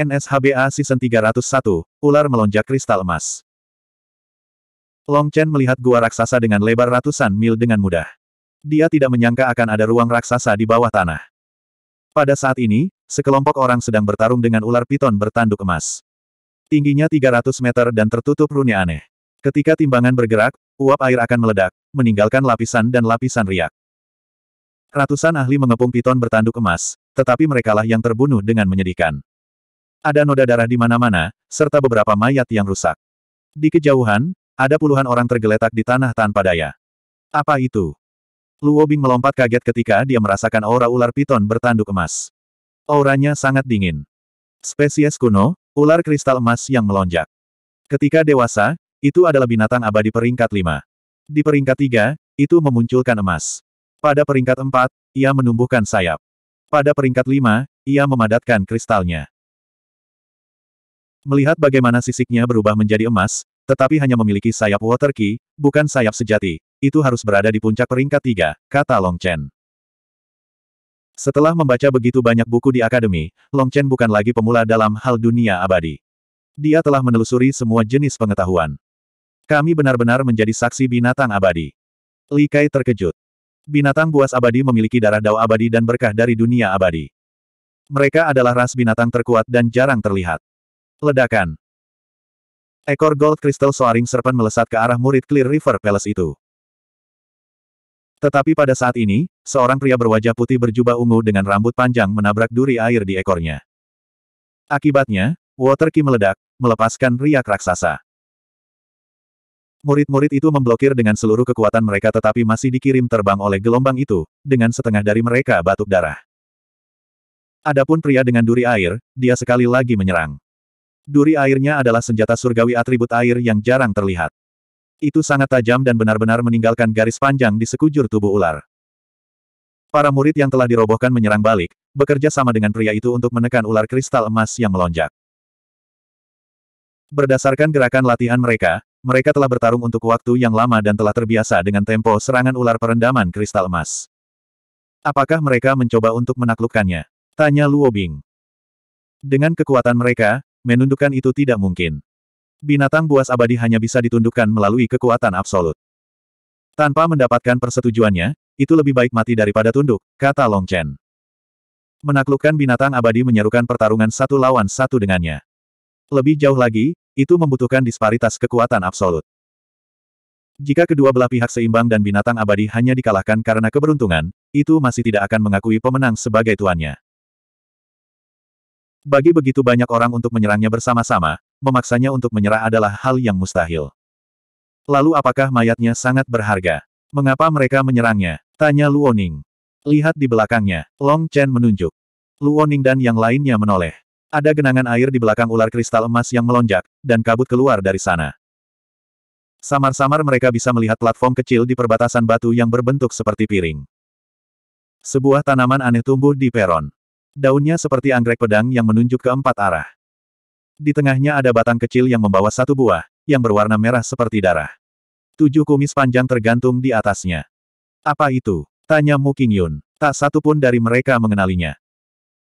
NSHBA Season 301, Ular Melonjak Kristal Emas. Long Chen melihat gua raksasa dengan lebar ratusan mil dengan mudah. Dia tidak menyangka akan ada ruang raksasa di bawah tanah. Pada saat ini, sekelompok orang sedang bertarung dengan ular piton bertanduk emas. Tingginya 300 meter dan tertutup rune aneh. Ketika timbangan bergerak, uap air akan meledak, meninggalkan lapisan dan lapisan riak. Ratusan ahli mengepung piton bertanduk emas, tetapi merekalah yang terbunuh dengan menyedihkan. Ada noda darah di mana-mana, serta beberapa mayat yang rusak. Di kejauhan, ada puluhan orang tergeletak di tanah tanpa daya. Apa itu? Luo Bing melompat kaget ketika dia merasakan aura ular piton bertanduk emas. Auranya sangat dingin. Spesies kuno, ular kristal emas yang melonjak. Ketika dewasa, itu adalah binatang abadi peringkat lima. Di peringkat tiga, itu memunculkan emas. Pada peringkat empat, ia menumbuhkan sayap. Pada peringkat lima, ia memadatkan kristalnya. Melihat bagaimana sisiknya berubah menjadi emas, tetapi hanya memiliki sayap water key, bukan sayap sejati, itu harus berada di puncak peringkat tiga, kata Long Chen. Setelah membaca begitu banyak buku di akademi, Long Chen bukan lagi pemula dalam hal dunia abadi. Dia telah menelusuri semua jenis pengetahuan. Kami benar-benar menjadi saksi binatang abadi. Li Kai terkejut. Binatang buas abadi memiliki darah dao abadi dan berkah dari dunia abadi. Mereka adalah ras binatang terkuat dan jarang terlihat. Ledakan. Ekor Gold Crystal Soaring Serpent melesat ke arah murid Clear River Palace itu. Tetapi pada saat ini, seorang pria berwajah putih berjubah ungu dengan rambut panjang menabrak duri air di ekornya. Akibatnya, Water Key meledak, melepaskan riak raksasa. Murid-murid itu memblokir dengan seluruh kekuatan mereka tetapi masih dikirim terbang oleh gelombang itu, dengan setengah dari mereka batuk darah. Adapun pria dengan duri air, dia sekali lagi menyerang. Duri airnya adalah senjata surgawi atribut air yang jarang terlihat. Itu sangat tajam dan benar-benar meninggalkan garis panjang di sekujur tubuh ular. Para murid yang telah dirobohkan menyerang balik, bekerja sama dengan pria itu untuk menekan ular kristal emas yang melonjak. Berdasarkan gerakan latihan mereka, mereka telah bertarung untuk waktu yang lama dan telah terbiasa dengan tempo serangan ular perendaman kristal emas. Apakah mereka mencoba untuk menaklukkannya? Tanya Luo Bing. Dengan kekuatan mereka, menundukkan itu tidak mungkin. Binatang buas abadi hanya bisa ditundukkan melalui kekuatan absolut. Tanpa mendapatkan persetujuannya, itu lebih baik mati daripada tunduk, kata Long Chen. Menaklukkan binatang abadi menyerukan pertarungan satu lawan satu dengannya. Lebih jauh lagi, itu membutuhkan disparitas kekuatan absolut. Jika kedua belah pihak seimbang dan binatang abadi hanya dikalahkan karena keberuntungan, itu masih tidak akan mengakui pemenang sebagai tuannya. Bagi begitu banyak orang untuk menyerangnya bersama-sama, memaksanya untuk menyerah adalah hal yang mustahil. Lalu apakah mayatnya sangat berharga? Mengapa mereka menyerangnya? Tanya Luoning. Lihat di belakangnya, Long Chen menunjuk. Luoning dan yang lainnya menoleh. Ada genangan air di belakang ular kristal emas yang melonjak, dan kabut keluar dari sana. Samar-samar mereka bisa melihat platform kecil di perbatasan batu yang berbentuk seperti piring. Sebuah tanaman aneh tumbuh di peron. Daunnya seperti anggrek pedang yang menunjuk ke empat arah. Di tengahnya ada batang kecil yang membawa satu buah, yang berwarna merah seperti darah. Tujuh kumis panjang tergantung di atasnya. Apa itu? Tanya Mu Qingyun. Tak satu pun dari mereka mengenalinya.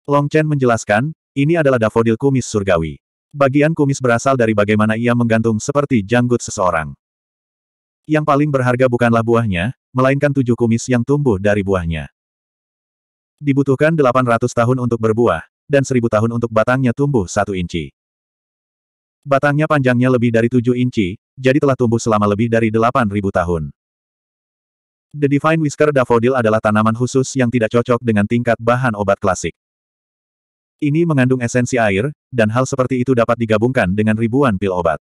Long Chen menjelaskan, ini adalah dafodil kumis surgawi. Bagian kumis berasal dari bagaimana ia menggantung seperti janggut seseorang. Yang paling berharga bukanlah buahnya, melainkan tujuh kumis yang tumbuh dari buahnya. Dibutuhkan 800 tahun untuk berbuah, dan 1000 tahun untuk batangnya tumbuh satu inci. Batangnya panjangnya lebih dari 7 inci, jadi telah tumbuh selama lebih dari 8000 tahun. The Divine Whisker Daffodil adalah tanaman khusus yang tidak cocok dengan tingkat bahan obat klasik. Ini mengandung esensi air, dan hal seperti itu dapat digabungkan dengan ribuan pil obat.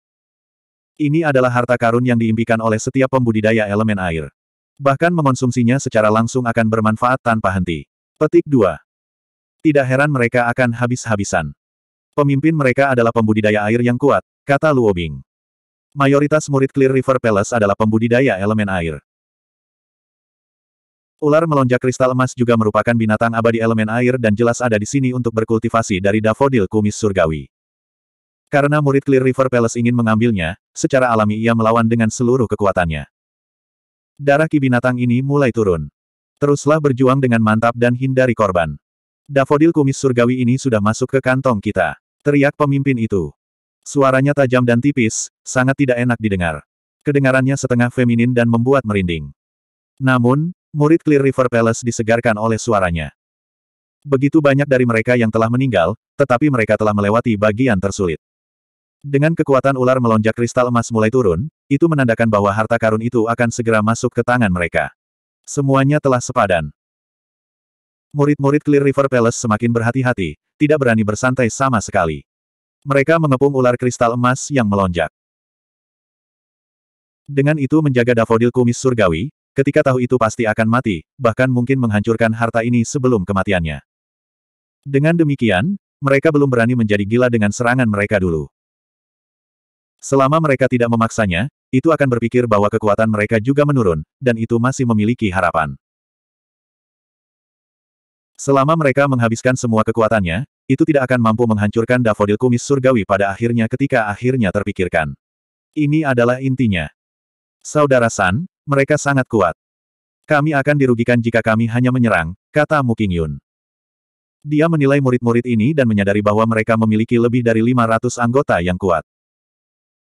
Ini adalah harta karun yang diimpikan oleh setiap pembudidaya elemen air. Bahkan mengonsumsinya secara langsung akan bermanfaat tanpa henti. Petik 2. Tidak heran mereka akan habis-habisan. Pemimpin mereka adalah pembudidaya air yang kuat, kata Luo Bing. Mayoritas murid Clear River Palace adalah pembudidaya elemen air. Ular melonjak kristal emas juga merupakan binatang abadi elemen air dan jelas ada di sini untuk berkultivasi dari dafodil kumis surgawi. Karena murid Clear River Palace ingin mengambilnya, secara alami ia melawan dengan seluruh kekuatannya. Darah ki binatang ini mulai turun. Teruslah berjuang dengan mantap dan hindari korban. Dafodil kumis surgawi ini sudah masuk ke kantong kita. Teriak pemimpin itu. Suaranya tajam dan tipis, sangat tidak enak didengar. Kedengarannya setengah feminin dan membuat merinding. Namun, murid Clear River Palace disegarkan oleh suaranya. Begitu banyak dari mereka yang telah meninggal, tetapi mereka telah melewati bagian tersulit. Dengan kekuatan ular melonjak kristal emas mulai turun, itu menandakan bahwa harta karun itu akan segera masuk ke tangan mereka. Semuanya telah sepadan. Murid-murid Clear River Palace semakin berhati-hati, tidak berani bersantai sama sekali. Mereka mengepung ular kristal emas yang melonjak. Dengan itu menjaga Davodil kumis surgawi, ketika tahu itu pasti akan mati, bahkan mungkin menghancurkan harta ini sebelum kematiannya. Dengan demikian, mereka belum berani menjadi gila dengan serangan mereka dulu. Selama mereka tidak memaksanya, itu akan berpikir bahwa kekuatan mereka juga menurun, dan itu masih memiliki harapan. Selama mereka menghabiskan semua kekuatannya, itu tidak akan mampu menghancurkan Davodil kumis surgawi pada akhirnya ketika akhirnya terpikirkan. Ini adalah intinya. Saudara San, mereka sangat kuat. Kami akan dirugikan jika kami hanya menyerang, kata Mu Qingyun. Dia menilai murid-murid ini dan menyadari bahwa mereka memiliki lebih dari 500 anggota yang kuat.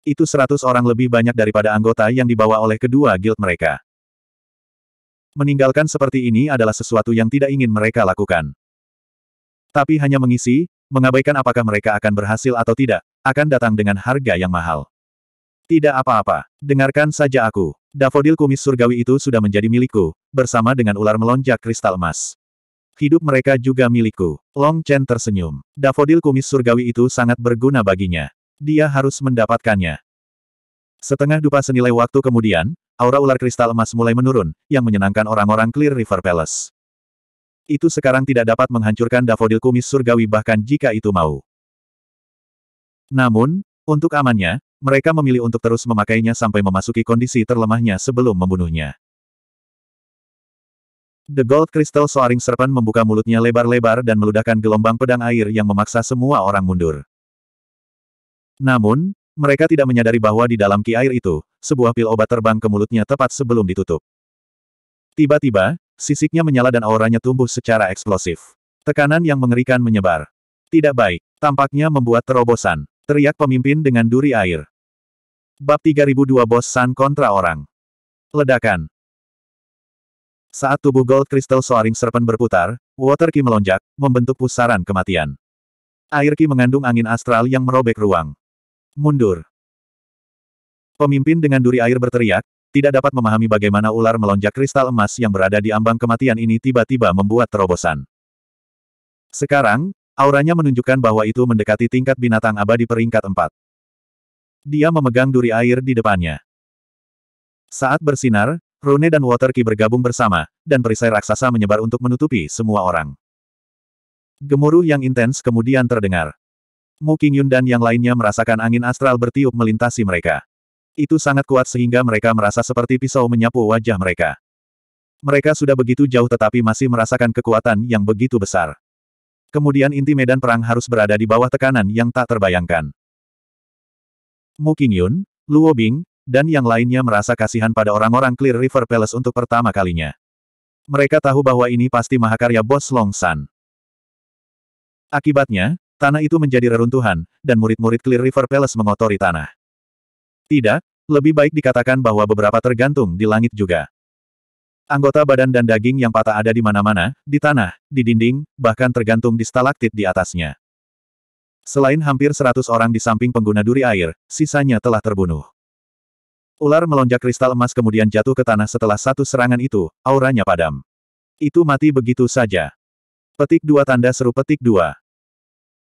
Itu 100 orang lebih banyak daripada anggota yang dibawa oleh kedua guild mereka. Meninggalkan seperti ini adalah sesuatu yang tidak ingin mereka lakukan. Tapi hanya mengisi, mengabaikan apakah mereka akan berhasil atau tidak, akan datang dengan harga yang mahal. Tidak apa-apa. Dengarkan saja aku. Davodil kumis surgawi itu sudah menjadi milikku, bersama dengan ular melonjak kristal emas. Hidup mereka juga milikku. Long Chen tersenyum. Davodil kumis surgawi itu sangat berguna baginya. Dia harus mendapatkannya. Setengah dupa senilai waktu kemudian, aura ular kristal emas mulai menurun, yang menyenangkan orang-orang Clear River Palace. Itu sekarang tidak dapat menghancurkan Davodil kumis surgawi bahkan jika itu mau. Namun, untuk amannya, mereka memilih untuk terus memakainya sampai memasuki kondisi terlemahnya sebelum membunuhnya. The Gold Crystal Soaring Serpent membuka mulutnya lebar-lebar dan meludahkan gelombang pedang air yang memaksa semua orang mundur. Namun, mereka tidak menyadari bahwa di dalam ki air itu, sebuah pil obat terbang ke mulutnya tepat sebelum ditutup. Tiba-tiba, sisiknya menyala dan auranya tumbuh secara eksplosif. Tekanan yang mengerikan menyebar. Tidak baik, tampaknya membuat terobosan. Teriak pemimpin dengan duri air. Bab 3002 Bos San kontra orang. Ledakan. Saat tubuh Gold Crystal Soaring Serpent berputar, Water Ki melonjak, membentuk pusaran kematian. Air Ki mengandung angin astral yang merobek ruang. Mundur. Pemimpin dengan duri air berteriak, tidak dapat memahami bagaimana ular melonjak kristal emas yang berada di ambang kematian ini tiba-tiba membuat terobosan. Sekarang, Auranya menunjukkan bahwa itu mendekati tingkat binatang abadi peringkat 4. Dia memegang duri air di depannya. Saat bersinar, Rune dan Water Ki bergabung bersama, dan perisai raksasa menyebar untuk menutupi semua orang. Gemuruh yang intens kemudian terdengar. Mu Qingyun dan yang lainnya merasakan angin astral bertiup melintasi mereka. Itu sangat kuat sehingga mereka merasa seperti pisau menyapu wajah mereka. Mereka sudah begitu jauh tetapi masih merasakan kekuatan yang begitu besar. Kemudian inti medan perang harus berada di bawah tekanan yang tak terbayangkan. Mu Qingyun, Luo Bing, dan yang lainnya merasa kasihan pada orang-orang Clear River Palace untuk pertama kalinya. Mereka tahu bahwa ini pasti mahakarya Bos Long San. Akibatnya, tanah itu menjadi reruntuhan, dan murid-murid Clear River Palace mengotori tanah. Tidak, lebih baik dikatakan bahwa beberapa tergantung di langit juga. Anggota badan dan daging yang patah ada di mana-mana, di tanah, di dinding, bahkan tergantung di stalaktit di atasnya. Selain hampir seratus orang di samping pengguna duri air, sisanya telah terbunuh. Ular melonjak kristal emas kemudian jatuh ke tanah setelah satu serangan itu, auranya padam. Itu mati begitu saja. Petik dua tanda seru petik dua.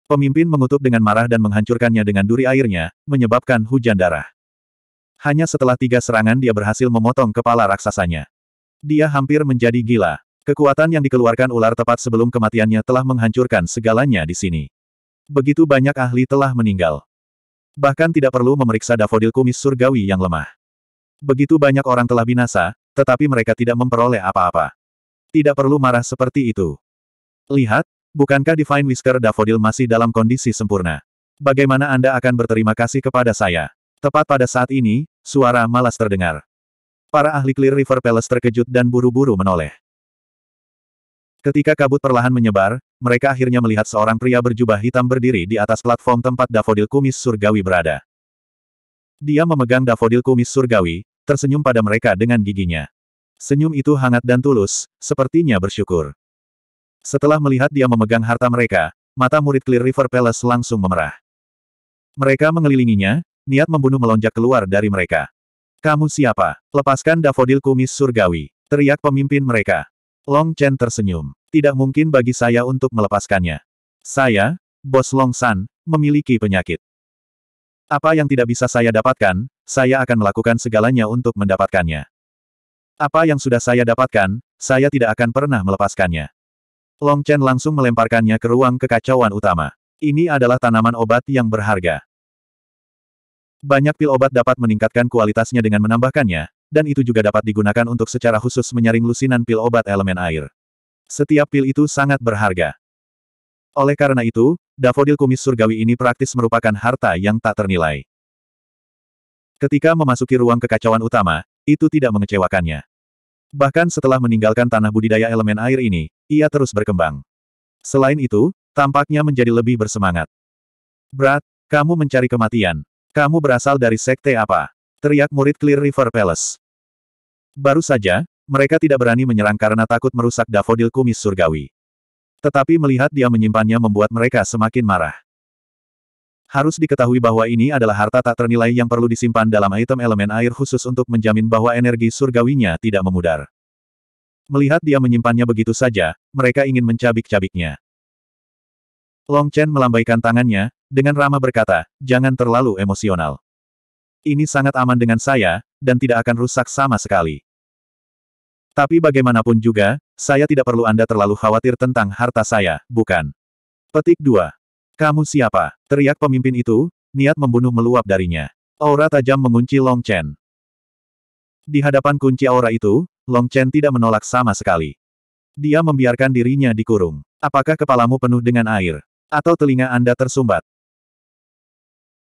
Pemimpin mengutuk dengan marah dan menghancurkannya dengan duri airnya, menyebabkan hujan darah. Hanya setelah tiga serangan dia berhasil memotong kepala raksasanya. Dia hampir menjadi gila. Kekuatan yang dikeluarkan ular tepat sebelum kematiannya telah menghancurkan segalanya di sini. Begitu banyak ahli telah meninggal. Bahkan tidak perlu memeriksa Davodil kumis surgawi yang lemah. Begitu banyak orang telah binasa, tetapi mereka tidak memperoleh apa-apa. Tidak perlu marah seperti itu. Lihat, bukankah Divine Whisker Davodil masih dalam kondisi sempurna? Bagaimana Anda akan berterima kasih kepada saya? Tepat pada saat ini, suara malas terdengar. Para ahli Clear River Palace terkejut dan buru-buru menoleh. Ketika kabut perlahan menyebar, mereka akhirnya melihat seorang pria berjubah hitam berdiri di atas platform tempat dafodil kumis surgawi berada. Dia memegang dafodil kumis surgawi, tersenyum pada mereka dengan giginya. Senyum itu hangat dan tulus, sepertinya bersyukur. Setelah melihat dia memegang harta mereka, mata murid Clear River Palace langsung memerah. Mereka mengelilinginya, niat membunuh melonjak keluar dari mereka. Kamu siapa? Lepaskan dafodil kumis surgawi. Teriak pemimpin mereka. Long Chen tersenyum. Tidak mungkin bagi saya untuk melepaskannya. Saya, Bos Long San, memiliki penyakit. Apa yang tidak bisa saya dapatkan, saya akan melakukan segalanya untuk mendapatkannya. Apa yang sudah saya dapatkan, saya tidak akan pernah melepaskannya. Long Chen langsung melemparkannya ke ruang kekacauan utama. Ini adalah tanaman obat yang berharga. Banyak pil obat dapat meningkatkan kualitasnya dengan menambahkannya, dan itu juga dapat digunakan untuk secara khusus menyaring lusinan pil obat elemen air. Setiap pil itu sangat berharga. Oleh karena itu, dafodil kumis surgawi ini praktis merupakan harta yang tak ternilai. Ketika memasuki ruang kekacauan utama, itu tidak mengecewakannya. Bahkan setelah meninggalkan tanah budidaya elemen air ini, ia terus berkembang. Selain itu, tampaknya menjadi lebih bersemangat. Brat, kamu mencari kematian. Kamu berasal dari sekte apa? Teriak murid Clear River Palace. Baru saja, mereka tidak berani menyerang karena takut merusak dafodil kumis surgawi. Tetapi melihat dia menyimpannya membuat mereka semakin marah. Harus diketahui bahwa ini adalah harta tak ternilai yang perlu disimpan dalam item elemen air khusus untuk menjamin bahwa energi surgawinya tidak memudar. Melihat dia menyimpannya begitu saja, mereka ingin mencabik-cabiknya. Long Chen melambaikan tangannya, dengan ramah berkata, jangan terlalu emosional. Ini sangat aman dengan saya, dan tidak akan rusak sama sekali. Tapi bagaimanapun juga, saya tidak perlu Anda terlalu khawatir tentang harta saya, bukan? Petik 2. Kamu siapa? Teriak pemimpin itu, niat membunuh meluap darinya. Aura tajam mengunci Long Chen. Di hadapan kunci aura itu, Long Chen tidak menolak sama sekali. Dia membiarkan dirinya dikurung. Apakah kepalamu penuh dengan air? Atau telinga Anda tersumbat?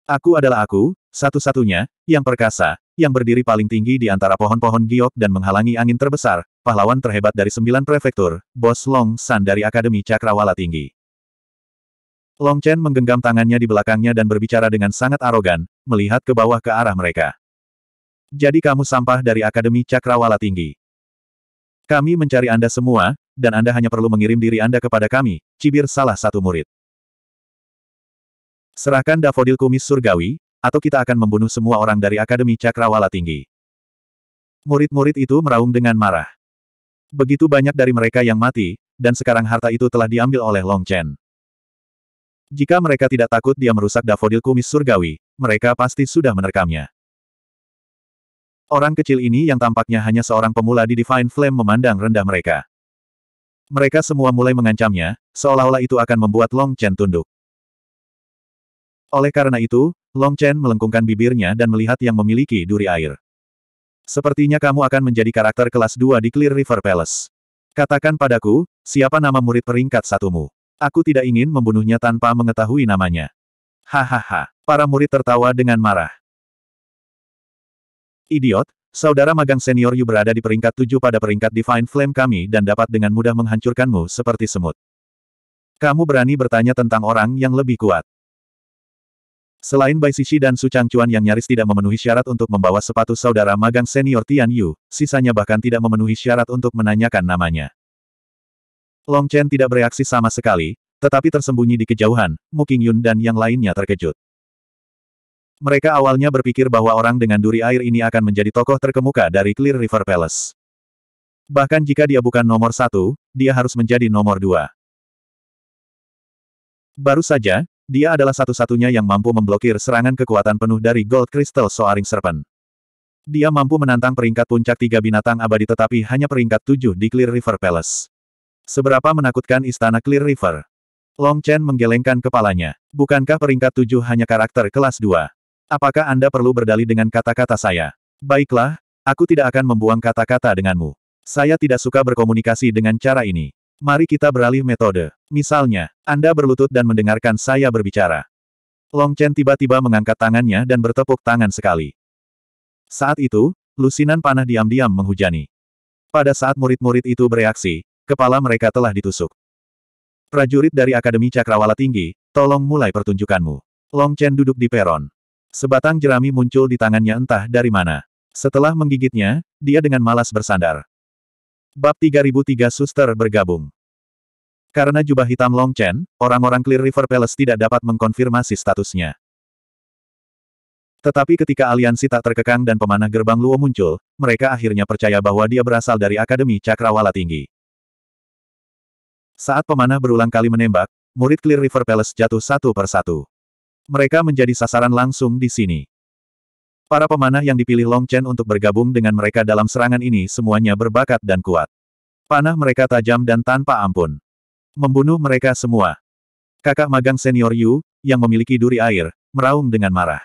Aku adalah aku, satu-satunya, yang perkasa, yang berdiri paling tinggi di antara pohon-pohon giok dan menghalangi angin terbesar, pahlawan terhebat dari sembilan prefektur, Bos Long San dari Akademi Cakrawala Tinggi. Long Chen menggenggam tangannya di belakangnya dan berbicara dengan sangat arogan, melihat ke bawah ke arah mereka. Jadi kamu sampah dari Akademi Cakrawala Tinggi. Kami mencari Anda semua, dan Anda hanya perlu mengirim diri Anda kepada kami, cibir salah satu murid. Serahkan dafodil kumis surgawi, atau kita akan membunuh semua orang dari Akademi Cakrawala Tinggi. Murid-murid itu meraung dengan marah. Begitu banyak dari mereka yang mati, dan sekarang harta itu telah diambil oleh Long Chen. Jika mereka tidak takut dia merusak dafodil kumis surgawi, mereka pasti sudah menerkamnya. Orang kecil ini yang tampaknya hanya seorang pemula di Divine Flame memandang rendah mereka. Mereka semua mulai mengancamnya, seolah-olah itu akan membuat Long Chen tunduk. Oleh karena itu, Long Chen melengkungkan bibirnya dan melihat yang memiliki duri air. Sepertinya kamu akan menjadi karakter kelas 2 di Clear River Palace. Katakan padaku, siapa nama murid peringkat satumu? Aku tidak ingin membunuhnya tanpa mengetahui namanya. Hahaha, para murid tertawa dengan marah. Idiot, saudara magang senior Yu berada di peringkat tujuh pada peringkat Divine Flame kami dan dapat dengan mudah menghancurkanmu seperti semut. Kamu berani bertanya tentang orang yang lebih kuat. Selain Bai Sishi dan Su Changchuan yang nyaris tidak memenuhi syarat untuk membawa sepatu saudara magang senior Tian Yu, sisanya bahkan tidak memenuhi syarat untuk menanyakan namanya. Long Chen tidak bereaksi sama sekali, tetapi tersembunyi di kejauhan, Mu Qingyun dan yang lainnya terkejut. Mereka awalnya berpikir bahwa orang dengan duri air ini akan menjadi tokoh terkemuka dari Clear River Palace. Bahkan jika dia bukan nomor satu, dia harus menjadi nomor dua. Baru saja, dia adalah satu-satunya yang mampu memblokir serangan kekuatan penuh dari Gold Crystal Soaring Serpent. Dia mampu menantang peringkat puncak tiga binatang abadi tetapi hanya peringkat tujuh di Clear River Palace. Seberapa menakutkan istana Clear River? Long Chen menggelengkan kepalanya. Bukankah peringkat tujuh hanya karakter kelas dua? Apakah Anda perlu berdalih dengan kata-kata saya? Baiklah, aku tidak akan membuang kata-kata denganmu. Saya tidak suka berkomunikasi dengan cara ini. Mari kita beralih metode. Misalnya, Anda berlutut dan mendengarkan saya berbicara. Long Chen tiba-tiba mengangkat tangannya dan bertepuk tangan sekali. Saat itu, lusinan panah diam-diam menghujani. Pada saat murid-murid itu bereaksi, kepala mereka telah ditusuk. Prajurit dari Akademi Cakrawala Tinggi, tolong mulai pertunjukanmu. Long Chen duduk di peron. Sebatang jerami muncul di tangannya entah dari mana. Setelah menggigitnya, dia dengan malas bersandar. Bab 3003 Suster bergabung. Karena jubah hitam Long Chen, orang-orang Clear River Palace tidak dapat mengkonfirmasi statusnya. Tetapi ketika aliansi tak terkekang dan pemanah gerbang Luo muncul, mereka akhirnya percaya bahwa dia berasal dari Akademi Cakrawala Tinggi. Saat pemanah berulang kali menembak, murid Clear River Palace jatuh satu per satu. Mereka menjadi sasaran langsung di sini. Para pemanah yang dipilih Long Chen untuk bergabung dengan mereka dalam serangan ini semuanya berbakat dan kuat. Panah mereka tajam dan tanpa ampun. Membunuh mereka semua. Kakak magang senior Yu, yang memiliki duri air, meraung dengan marah.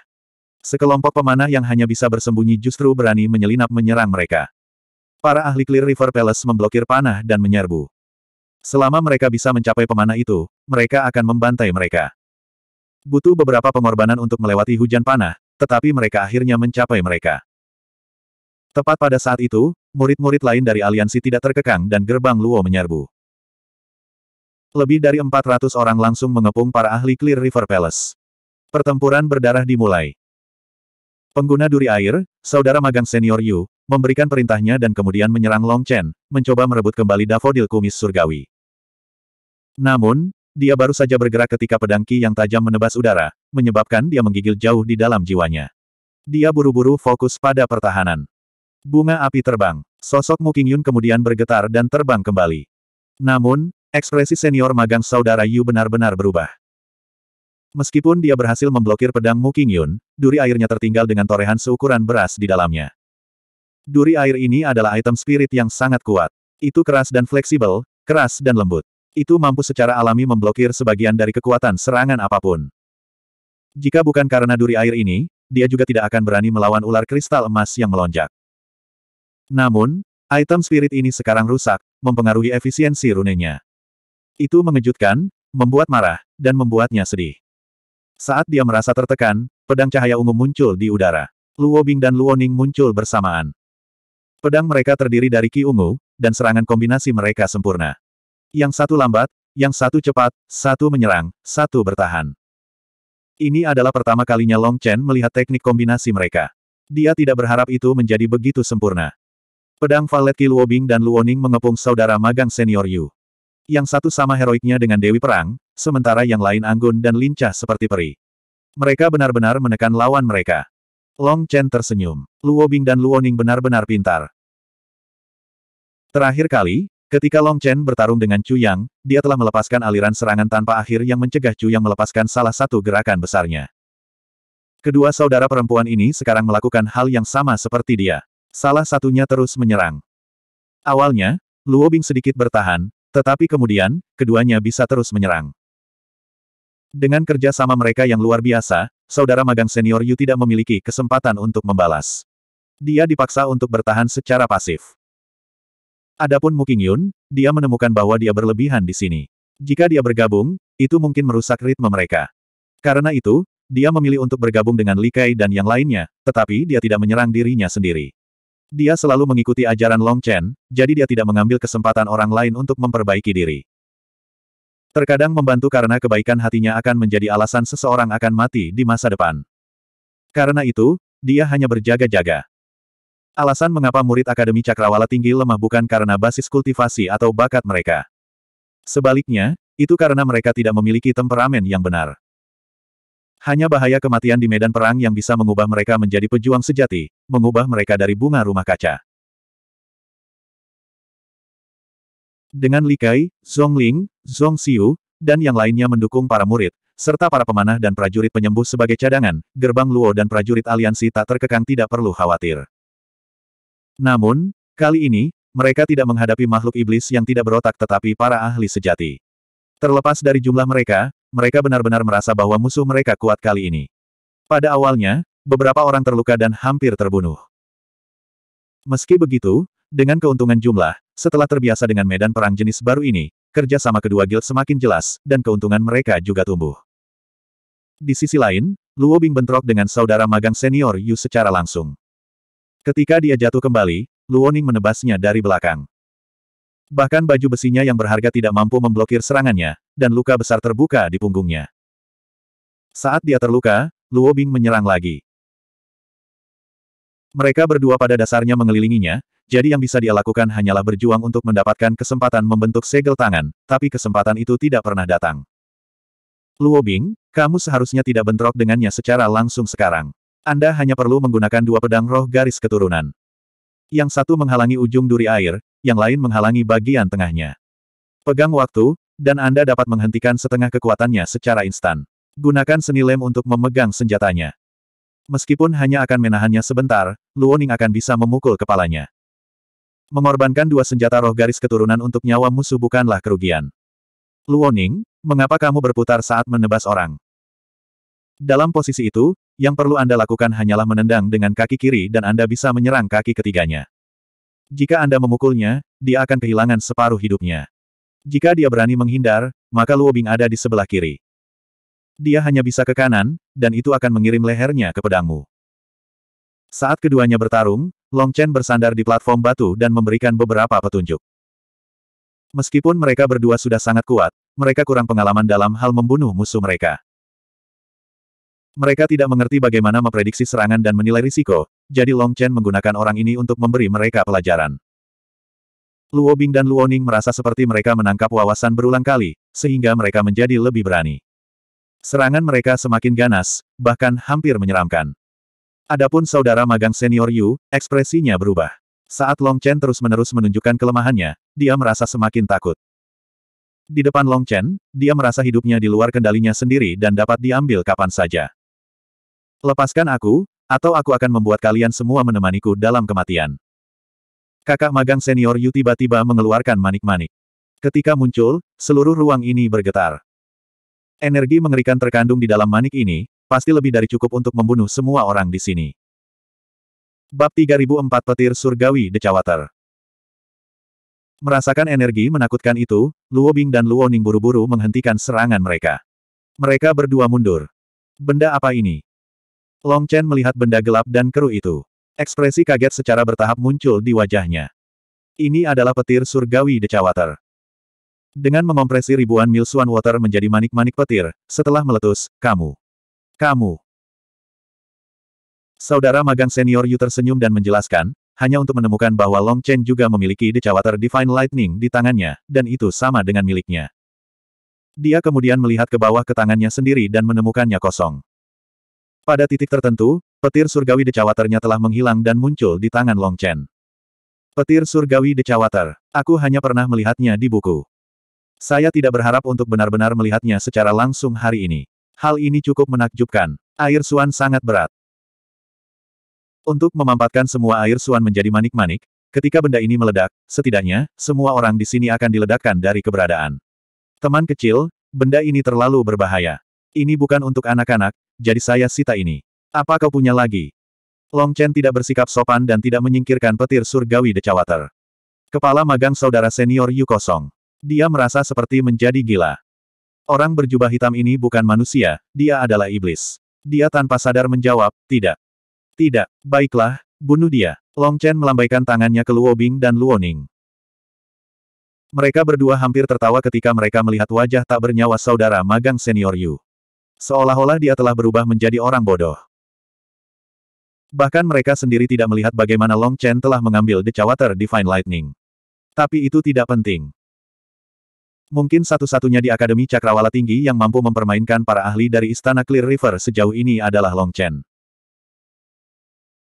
Sekelompok pemanah yang hanya bisa bersembunyi justru berani menyelinap menyerang mereka. Para ahli Clear River Palace memblokir panah dan menyerbu. Selama mereka bisa mencapai pemanah itu, mereka akan membantai mereka. Butuh beberapa pengorbanan untuk melewati hujan panah, tetapi mereka akhirnya mencapai mereka. Tepat pada saat itu, murid-murid lain dari aliansi tidak terkekang dan gerbang Luo menyerbu. Lebih dari 400 orang langsung mengepung para ahli Clear River Palace. Pertempuran berdarah dimulai. Pengguna duri air, saudara magang senior Yu, memberikan perintahnya dan kemudian menyerang Long Chen, mencoba merebut kembali dafodil kumis surgawi. Namun, dia baru saja bergerak ketika pedang Ki yang tajam menebas udara, menyebabkan dia menggigil jauh di dalam jiwanya. Dia buru-buru fokus pada pertahanan. Bunga api terbang. Sosok Mu Qingyun kemudian bergetar dan terbang kembali. Namun, ekspresi senior magang saudara Yu benar-benar berubah. Meskipun dia berhasil memblokir pedang Mu Qingyun, duri airnya tertinggal dengan torehan seukuran beras di dalamnya. Duri air ini adalah item spirit yang sangat kuat. Itu keras dan fleksibel, keras dan lembut. Itu mampu secara alami memblokir sebagian dari kekuatan serangan apa pun. Jika bukan karena duri air ini, dia juga tidak akan berani melawan ular kristal emas yang melonjak. Namun, item spirit ini sekarang rusak, mempengaruhi efisiensi runenya. Itu mengejutkan, membuat marah, dan membuatnya sedih. Saat dia merasa tertekan, pedang cahaya ungu muncul di udara. Luo Bing dan Luo Ning muncul bersamaan. Pedang mereka terdiri dari ki ungu, dan serangan kombinasi mereka sempurna. Yang satu lambat, yang satu cepat, satu menyerang, satu bertahan. Ini adalah pertama kalinya Long Chen melihat teknik kombinasi mereka. Dia tidak berharap itu menjadi begitu sempurna. Pedang Valet Ki Luo Bing dan Luo Ning mengepung saudara magang senior Yu. Yang satu sama heroiknya dengan Dewi Perang, sementara yang lain anggun dan lincah seperti peri. Mereka benar-benar menekan lawan mereka. Long Chen tersenyum. Luo Bing dan Luo Ning benar-benar pintar. Terakhir kali, ketika Long Chen bertarung dengan Chu Yang, dia telah melepaskan aliran serangan tanpa akhir yang mencegah Chu Yang melepaskan salah satu gerakan besarnya. Kedua saudara perempuan ini sekarang melakukan hal yang sama seperti dia. Salah satunya terus menyerang. Awalnya, Luo Bing sedikit bertahan, tetapi kemudian, keduanya bisa terus menyerang. Dengan kerja sama mereka yang luar biasa, saudara magang senior Yu tidak memiliki kesempatan untuk membalas. Dia dipaksa untuk bertahan secara pasif. Adapun Mu Qingyun, dia menemukan bahwa dia berlebihan di sini. Jika dia bergabung, itu mungkin merusak ritme mereka. Karena itu, dia memilih untuk bergabung dengan Li Kai dan yang lainnya, tetapi dia tidak menyerang dirinya sendiri. Dia selalu mengikuti ajaran Long Chen, jadi dia tidak mengambil kesempatan orang lain untuk memperbaiki diri. Terkadang membantu karena kebaikan hatinya akan menjadi alasan seseorang akan mati di masa depan. Karena itu, dia hanya berjaga-jaga. Alasan mengapa murid Akademi Cakrawala tinggi lemah bukan karena basis kultivasi atau bakat mereka. Sebaliknya, itu karena mereka tidak memiliki temperamen yang benar. Hanya bahaya kematian di medan perang yang bisa mengubah mereka menjadi pejuang sejati, mengubah mereka dari bunga rumah kaca. Dengan Li Kai, Zhong Ling, Zhong Xiu, dan yang lainnya mendukung para murid, serta para pemanah dan prajurit penyembuh sebagai cadangan, gerbang Luo dan prajurit aliansi tak terkekang tidak perlu khawatir. Namun, kali ini, mereka tidak menghadapi makhluk iblis yang tidak berotak tetapi para ahli sejati. Terlepas dari jumlah mereka, mereka benar-benar merasa bahwa musuh mereka kuat kali ini. Pada awalnya, beberapa orang terluka dan hampir terbunuh. Meski begitu, dengan keuntungan jumlah, setelah terbiasa dengan medan perang jenis baru ini, kerja sama kedua guild semakin jelas, dan keuntungan mereka juga tumbuh. Di sisi lain, Luo Bing bentrok dengan saudara magang senior Yu secara langsung. Ketika dia jatuh kembali, Luo Ning menebasnya dari belakang. Bahkan baju besinya yang berharga tidak mampu memblokir serangannya, dan luka besar terbuka di punggungnya. Saat dia terluka, Luo Bing menyerang lagi. Mereka berdua pada dasarnya mengelilinginya, jadi yang bisa dia lakukan hanyalah berjuang untuk mendapatkan kesempatan membentuk segel tangan, tapi kesempatan itu tidak pernah datang. Luo Bing, kamu seharusnya tidak bentrok dengannya secara langsung sekarang. Anda hanya perlu menggunakan dua pedang roh garis keturunan. Yang satu menghalangi ujung duri air, yang lain menghalangi bagian tengahnya. Pegang waktu, dan Anda dapat menghentikan setengah kekuatannya secara instan. Gunakan seni lem untuk memegang senjatanya. Meskipun hanya akan menahannya sebentar, Luoning akan bisa memukul kepalanya. Mengorbankan dua senjata roh garis keturunan untuk nyawa musuh bukanlah kerugian. Luoning, mengapa kamu berputar saat menebas orang? Dalam posisi itu, yang perlu Anda lakukan hanyalah menendang dengan kaki kiri dan Anda bisa menyerang kaki ketiganya. Jika Anda memukulnya, dia akan kehilangan separuh hidupnya. Jika dia berani menghindar, maka Luobing ada di sebelah kiri. Dia hanya bisa ke kanan, dan itu akan mengirim lehernya ke pedangmu. Saat keduanya bertarung, Long Chen bersandar di platform batu dan memberikan beberapa petunjuk. Meskipun mereka berdua sudah sangat kuat, mereka kurang pengalaman dalam hal membunuh musuh mereka. Mereka tidak mengerti bagaimana memprediksi serangan dan menilai risiko, jadi Long Chen menggunakan orang ini untuk memberi mereka pelajaran. Luo Bing dan Luo Ning merasa seperti mereka menangkap wawasan berulang kali, sehingga mereka menjadi lebih berani. Serangan mereka semakin ganas, bahkan hampir menyeramkan. Adapun saudara magang senior Yu, ekspresinya berubah. Saat Long Chen terus-menerus menunjukkan kelemahannya, dia merasa semakin takut. Di depan Long Chen, dia merasa hidupnya di luar kendalinya sendiri dan dapat diambil kapan saja. Lepaskan aku, atau aku akan membuat kalian semua menemaniku dalam kematian. Kakak magang senior Yu tiba-tiba mengeluarkan manik-manik. Ketika muncul, seluruh ruang ini bergetar. Energi mengerikan terkandung di dalam manik ini, pasti lebih dari cukup untuk membunuh semua orang di sini. Bab 3004 Petir Surgawi Decawater Merasakan energi menakutkan itu, Luo Bing dan Luo Ning buru-buru menghentikan serangan mereka. Mereka berdua mundur. Benda apa ini? Long Chen melihat benda gelap dan keruh itu. Ekspresi kaget secara bertahap muncul di wajahnya. Ini adalah petir surgawi Decawater. Dengan mengompresi ribuan mil Swan Water menjadi manik-manik petir, setelah meletus, kamu. Kamu. Saudara magang senior Yu tersenyum dan menjelaskan, hanya untuk menemukan bahwa Long Chen juga memiliki Decawater Divine Lightning di tangannya, dan itu sama dengan miliknya. Dia kemudian melihat ke bawah ke tangannya sendiri dan menemukannya kosong. Pada titik tertentu, petir surgawi Decawaternya telah menghilang dan muncul di tangan Long Chen. Petir surgawi Decawater. Aku hanya pernah melihatnya di buku. Saya tidak berharap untuk benar-benar melihatnya secara langsung hari ini. Hal ini cukup menakjubkan. Air suan sangat berat. Untuk memampatkan semua air suan menjadi manik-manik, ketika benda ini meledak, setidaknya, semua orang di sini akan diledakkan dari keberadaan. Teman kecil, benda ini terlalu berbahaya. Ini bukan untuk anak-anak, jadi saya sita ini. Apa kau punya lagi? Long Chen tidak bersikap sopan dan tidak menyingkirkan petir surgawi Decawater. Kepala magang saudara senior Yu kosong. Dia merasa seperti menjadi gila. Orang berjubah hitam ini bukan manusia, dia adalah iblis. Dia tanpa sadar menjawab, tidak. Tidak, baiklah, bunuh dia. Long Chen melambaikan tangannya ke Luo Bing dan Luo Ning. Mereka berdua hampir tertawa ketika mereka melihat wajah tak bernyawa saudara magang senior Yu. Seolah-olah dia telah berubah menjadi orang bodoh. Bahkan mereka sendiri tidak melihat bagaimana Long Chen telah mengambil The Chawater Divine Lightning. Tapi itu tidak penting. Mungkin satu-satunya di Akademi Cakrawala Tinggi yang mampu mempermainkan para ahli dari Istana Clear River sejauh ini adalah Long Chen.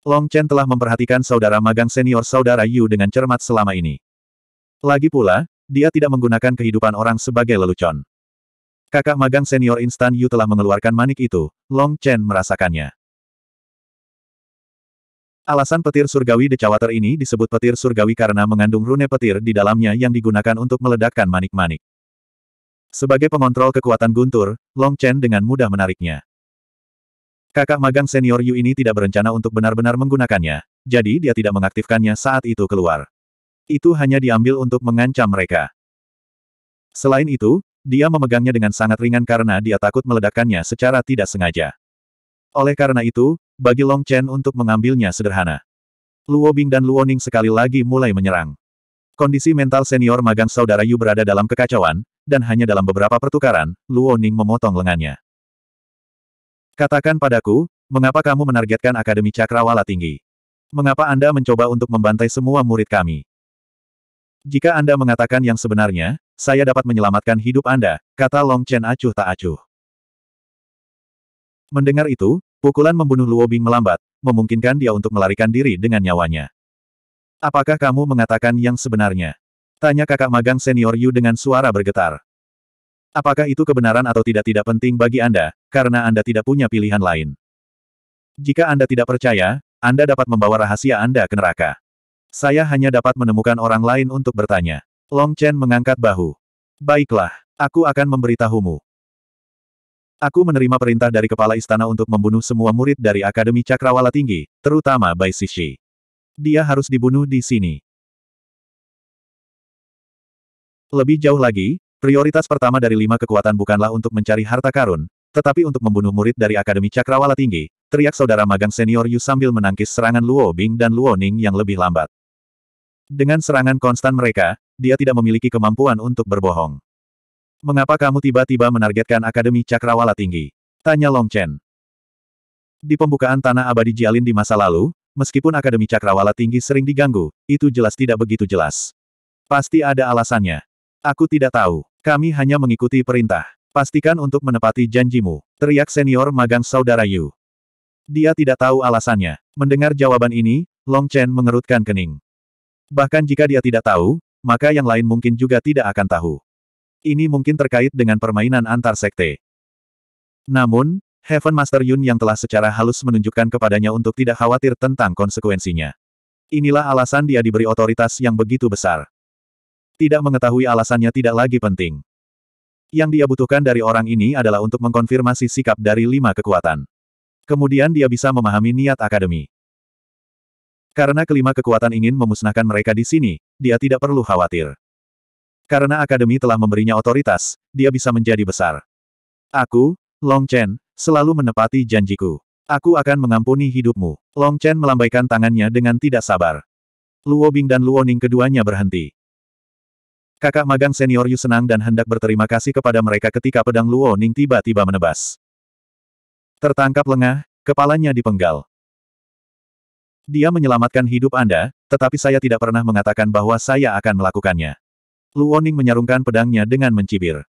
Long Chen telah memperhatikan saudara magang senior saudara Yu dengan cermat selama ini. Lagi pula, dia tidak menggunakan kehidupan orang sebagai lelucon. Kakak magang senior instan Yu telah mengeluarkan manik itu, Long Chen merasakannya. Alasan petir surgawi Decawater ini disebut petir surgawi karena mengandung rune petir di dalamnya yang digunakan untuk meledakkan manik-manik. Sebagai pengontrol kekuatan guntur, Long Chen dengan mudah menariknya. Kakak magang senior Yu ini tidak berencana untuk benar-benar menggunakannya, jadi dia tidak mengaktifkannya saat itu keluar. Itu hanya diambil untuk mengancam mereka. Selain itu, dia memegangnya dengan sangat ringan karena dia takut meledakkannya secara tidak sengaja. Oleh karena itu, bagi Long Chen untuk mengambilnya sederhana. Luo Bing dan Luo Ning sekali lagi mulai menyerang. Kondisi mental senior magang saudara Yu berada dalam kekacauan, dan hanya dalam beberapa pertukaran, Luo Ning memotong lengannya. Katakan padaku, mengapa kamu menargetkan Akademi Cakrawala Tinggi? Mengapa Anda mencoba untuk membantai semua murid kami? Jika Anda mengatakan yang sebenarnya, saya dapat menyelamatkan hidup Anda, kata Long Chen acuh tak acuh. Mendengar itu, pukulan membunuh Luo Bing melambat, memungkinkan dia untuk melarikan diri dengan nyawanya. Apakah kamu mengatakan yang sebenarnya? Tanya kakak magang senior Yu dengan suara bergetar. Apakah itu kebenaran atau tidak tidak penting bagi Anda, karena Anda tidak punya pilihan lain. Jika Anda tidak percaya, Anda dapat membawa rahasia Anda ke neraka. Saya hanya dapat menemukan orang lain untuk bertanya. Long Chen mengangkat bahu. Baiklah, aku akan memberitahumu. Aku menerima perintah dari kepala istana untuk membunuh semua murid dari Akademi Cakrawala Tinggi, terutama Bai Sishi. Dia harus dibunuh di sini. Lebih jauh lagi, prioritas pertama dari lima kekuatan bukanlah untuk mencari harta karun, tetapi untuk membunuh murid dari Akademi Cakrawala Tinggi, teriak saudara magang senior Yu sambil menangkis serangan Luo Bing dan Luo Ning yang lebih lambat. Dengan serangan konstan mereka, dia tidak memiliki kemampuan untuk berbohong. Mengapa kamu tiba-tiba menargetkan Akademi Cakrawala Tinggi? Tanya Long Chen. Di pembukaan Tanah Abadi Jialin di masa lalu, Meskipun Akademi Cakrawala tinggi sering diganggu, itu jelas tidak begitu jelas. Pasti ada alasannya. Aku tidak tahu. Kami hanya mengikuti perintah. Pastikan untuk menepati janjimu. Teriak senior magang saudara Yu. Dia tidak tahu alasannya. Mendengar jawaban ini, Long Chen mengerutkan kening. Bahkan jika dia tidak tahu, maka yang lain mungkin juga tidak akan tahu. Ini mungkin terkait dengan permainan antar sekte. Namun, Heaven Master Yun yang telah secara halus menunjukkan kepadanya untuk tidak khawatir tentang konsekuensinya. Inilah alasan dia diberi otoritas yang begitu besar. Tidak mengetahui alasannya tidak lagi penting. Yang dia butuhkan dari orang ini adalah untuk mengkonfirmasi sikap dari lima kekuatan. Kemudian dia bisa memahami niat akademi. Karena kelima kekuatan ingin memusnahkan mereka di sini, dia tidak perlu khawatir. Karena akademi telah memberinya otoritas, dia bisa menjadi besar. Aku, Long Chen, selalu menepati janjiku. Aku akan mengampuni hidupmu. Long Chen melambaikan tangannya dengan tidak sabar. Luo Bing dan Luo Ning keduanya berhenti. Kakak magang senior Yu senang dan hendak berterima kasih kepada mereka ketika pedang Luo Ning tiba-tiba menebas. Tertangkap lengah, kepalanya dipenggal. Dia menyelamatkan hidup Anda, tetapi saya tidak pernah mengatakan bahwa saya akan melakukannya. Luo Ning menyarungkan pedangnya dengan mencibir.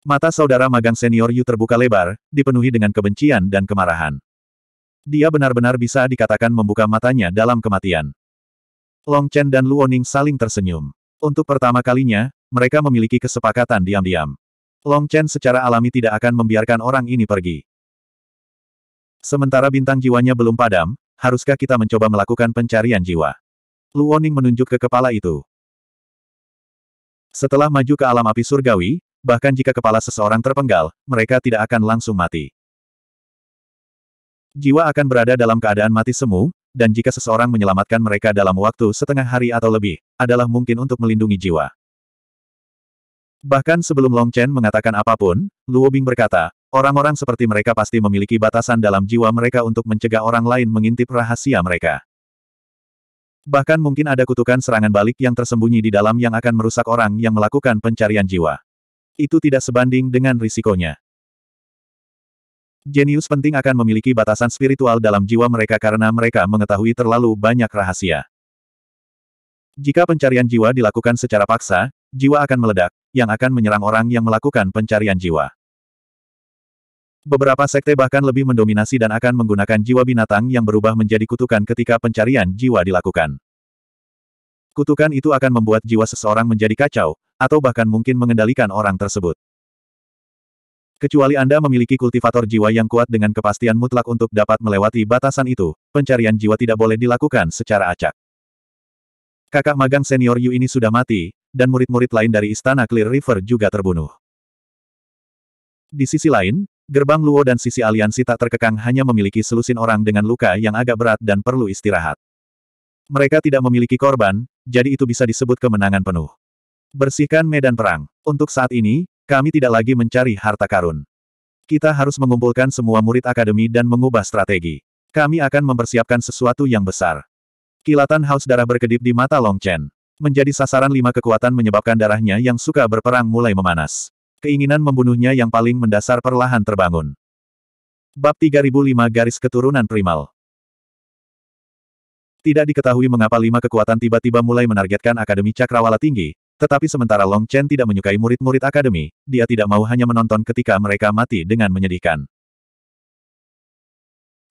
Mata saudara magang senior Yu terbuka lebar, dipenuhi dengan kebencian dan kemarahan. Dia benar-benar bisa dikatakan membuka matanya dalam kematian. Long Chen dan Luo Ning saling tersenyum. Untuk pertama kalinya, mereka memiliki kesepakatan diam-diam. Long Chen secara alami tidak akan membiarkan orang ini pergi. Sementara bintang jiwanya belum padam, haruskah kita mencoba melakukan pencarian jiwa? Luo Ning menunjuk ke kepala itu. Setelah maju ke alam api surgawi, Bahkan jika kepala seseorang terpenggal, mereka tidak akan langsung mati. Jiwa akan berada dalam keadaan mati semu, dan jika seseorang menyelamatkan mereka dalam waktu setengah hari atau lebih, adalah mungkin untuk melindungi jiwa. Bahkan sebelum Long Chen mengatakan apa pun, Luo Bing berkata, orang-orang seperti mereka pasti memiliki batasan dalam jiwa mereka untuk mencegah orang lain mengintip rahasia mereka. Bahkan mungkin ada kutukan serangan balik yang tersembunyi di dalam yang akan merusak orang yang melakukan pencarian jiwa itu tidak sebanding dengan risikonya. Jenius penting akan memiliki batasan spiritual dalam jiwa mereka karena mereka mengetahui terlalu banyak rahasia. Jika pencarian jiwa dilakukan secara paksa, jiwa akan meledak, yang akan menyerang orang yang melakukan pencarian jiwa. Beberapa sekte bahkan lebih mendominasi dan akan menggunakan jiwa binatang yang berubah menjadi kutukan ketika pencarian jiwa dilakukan. Kutukan itu akan membuat jiwa seseorang menjadi kacau, atau bahkan mungkin mengendalikan orang tersebut. Kecuali Anda memiliki kultivator jiwa yang kuat dengan kepastian mutlak untuk dapat melewati batasan itu, pencarian jiwa tidak boleh dilakukan secara acak. Kakak magang senior Yu ini sudah mati, dan murid-murid lain dari Istana Clear River juga terbunuh. Di sisi lain, gerbang Luo dan sisi aliansi tak terkekang hanya memiliki selusin orang dengan luka yang agak berat dan perlu istirahat. Mereka tidak memiliki korban, jadi itu bisa disebut kemenangan penuh. Bersihkan medan perang. Untuk saat ini, kami tidak lagi mencari harta karun. Kita harus mengumpulkan semua murid akademi dan mengubah strategi. Kami akan mempersiapkan sesuatu yang besar. Kilatan haus darah berkedip di mata Long Chen. Menjadi sasaran lima kekuatan menyebabkan darahnya yang suka berperang mulai memanas. Keinginan membunuhnya yang paling mendasar perlahan terbangun. Bab 3005 Garis Keturunan Primal Tidak diketahui mengapa lima kekuatan tiba-tiba mulai menargetkan Akademi Cakrawala Tinggi, tetapi sementara Long Chen tidak menyukai murid-murid Akademi, dia tidak mau hanya menonton ketika mereka mati dengan menyedihkan.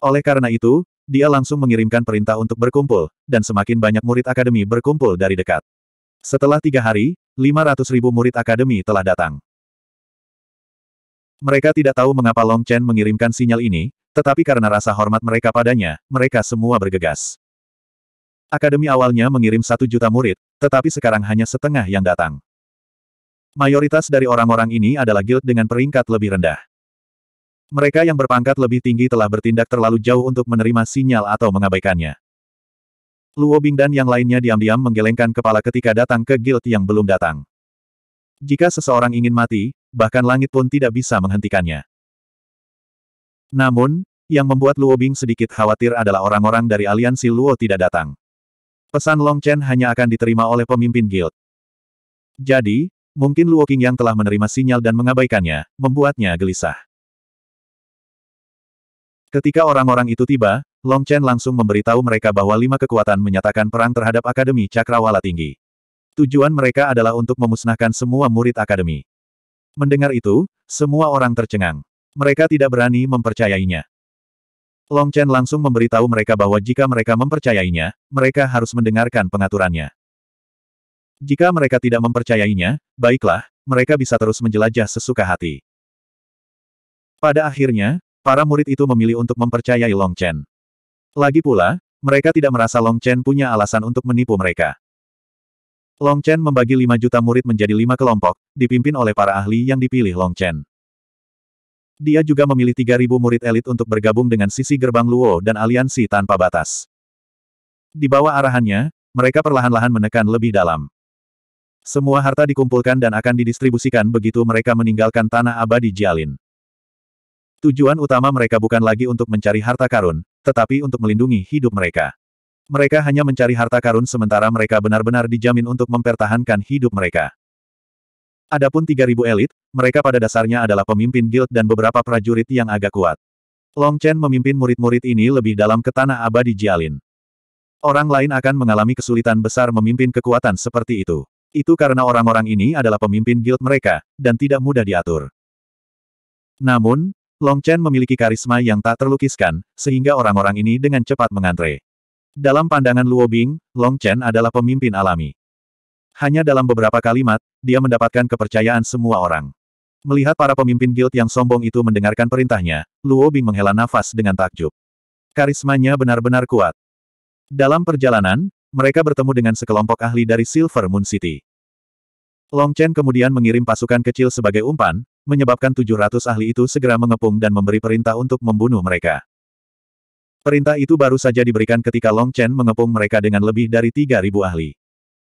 Oleh karena itu, dia langsung mengirimkan perintah untuk berkumpul, dan semakin banyak murid akademi berkumpul dari dekat. Setelah tiga hari, 500 ribu murid akademi telah datang. Mereka tidak tahu mengapa Long Chen mengirimkan sinyal ini, tetapi karena rasa hormat mereka padanya, mereka semua bergegas. Akademi awalnya mengirim satu juta murid, tetapi sekarang hanya setengah yang datang. Mayoritas dari orang-orang ini adalah guild dengan peringkat lebih rendah. Mereka yang berpangkat lebih tinggi telah bertindak terlalu jauh untuk menerima sinyal atau mengabaikannya. Luo Bing dan yang lainnya diam-diam menggelengkan kepala ketika datang ke guild yang belum datang. Jika seseorang ingin mati, bahkan langit pun tidak bisa menghentikannya. Namun, yang membuat Luo Bing sedikit khawatir adalah orang-orang dari aliansi Luo tidak datang. Pesan Long Chen hanya akan diterima oleh pemimpin guild. Jadi, mungkin Luo King yang telah menerima sinyal dan mengabaikannya, membuatnya gelisah. Ketika orang-orang itu tiba, Long Chen langsung memberitahu mereka bahwa lima kekuatan menyatakan perang terhadap Akademi Cakrawala Tinggi. Tujuan mereka adalah untuk memusnahkan semua murid Akademi. Mendengar itu, semua orang tercengang. Mereka tidak berani mempercayainya. Long Chen langsung memberitahu mereka bahwa jika mereka mempercayainya, mereka harus mendengarkan pengaturannya. Jika mereka tidak mempercayainya, baiklah, mereka bisa terus menjelajah sesuka hati. Pada akhirnya, Para murid itu memilih untuk mempercayai Long Chen. Lagi pula, mereka tidak merasa Long Chen punya alasan untuk menipu mereka. Long Chen membagi 5 juta murid menjadi lima kelompok, dipimpin oleh para ahli yang dipilih Long Chen. Dia juga memilih 3.000 murid elit untuk bergabung dengan sisi gerbang Luo dan aliansi tanpa batas. Di bawah arahannya, mereka perlahan-lahan menekan lebih dalam. Semua harta dikumpulkan dan akan didistribusikan begitu mereka meninggalkan tanah abadi Jialin. Tujuan utama mereka bukan lagi untuk mencari harta karun, tetapi untuk melindungi hidup mereka. Mereka hanya mencari harta karun sementara mereka benar-benar dijamin untuk mempertahankan hidup mereka. Adapun 3.000 elit, mereka pada dasarnya adalah pemimpin guild dan beberapa prajurit yang agak kuat. Long Chen memimpin murid-murid ini lebih dalam ke tanah abadi Jialin. Orang lain akan mengalami kesulitan besar memimpin kekuatan seperti itu. Itu karena orang-orang ini adalah pemimpin guild mereka, dan tidak mudah diatur. Namun, Long Chen memiliki karisma yang tak terlukiskan, sehingga orang-orang ini dengan cepat mengantre. Dalam pandangan Luo Bing, Long Chen adalah pemimpin alami. Hanya dalam beberapa kalimat, dia mendapatkan kepercayaan semua orang. Melihat para pemimpin guild yang sombong itu mendengarkan perintahnya, Luo Bing menghela nafas dengan takjub. Karismanya benar-benar kuat. Dalam perjalanan, mereka bertemu dengan sekelompok ahli dari Silver Moon City. Long Chen kemudian mengirim pasukan kecil sebagai umpan, menyebabkan 700 ahli itu segera mengepung dan memberi perintah untuk membunuh mereka. Perintah itu baru saja diberikan ketika Long Chen mengepung mereka dengan lebih dari 3.000 ahli.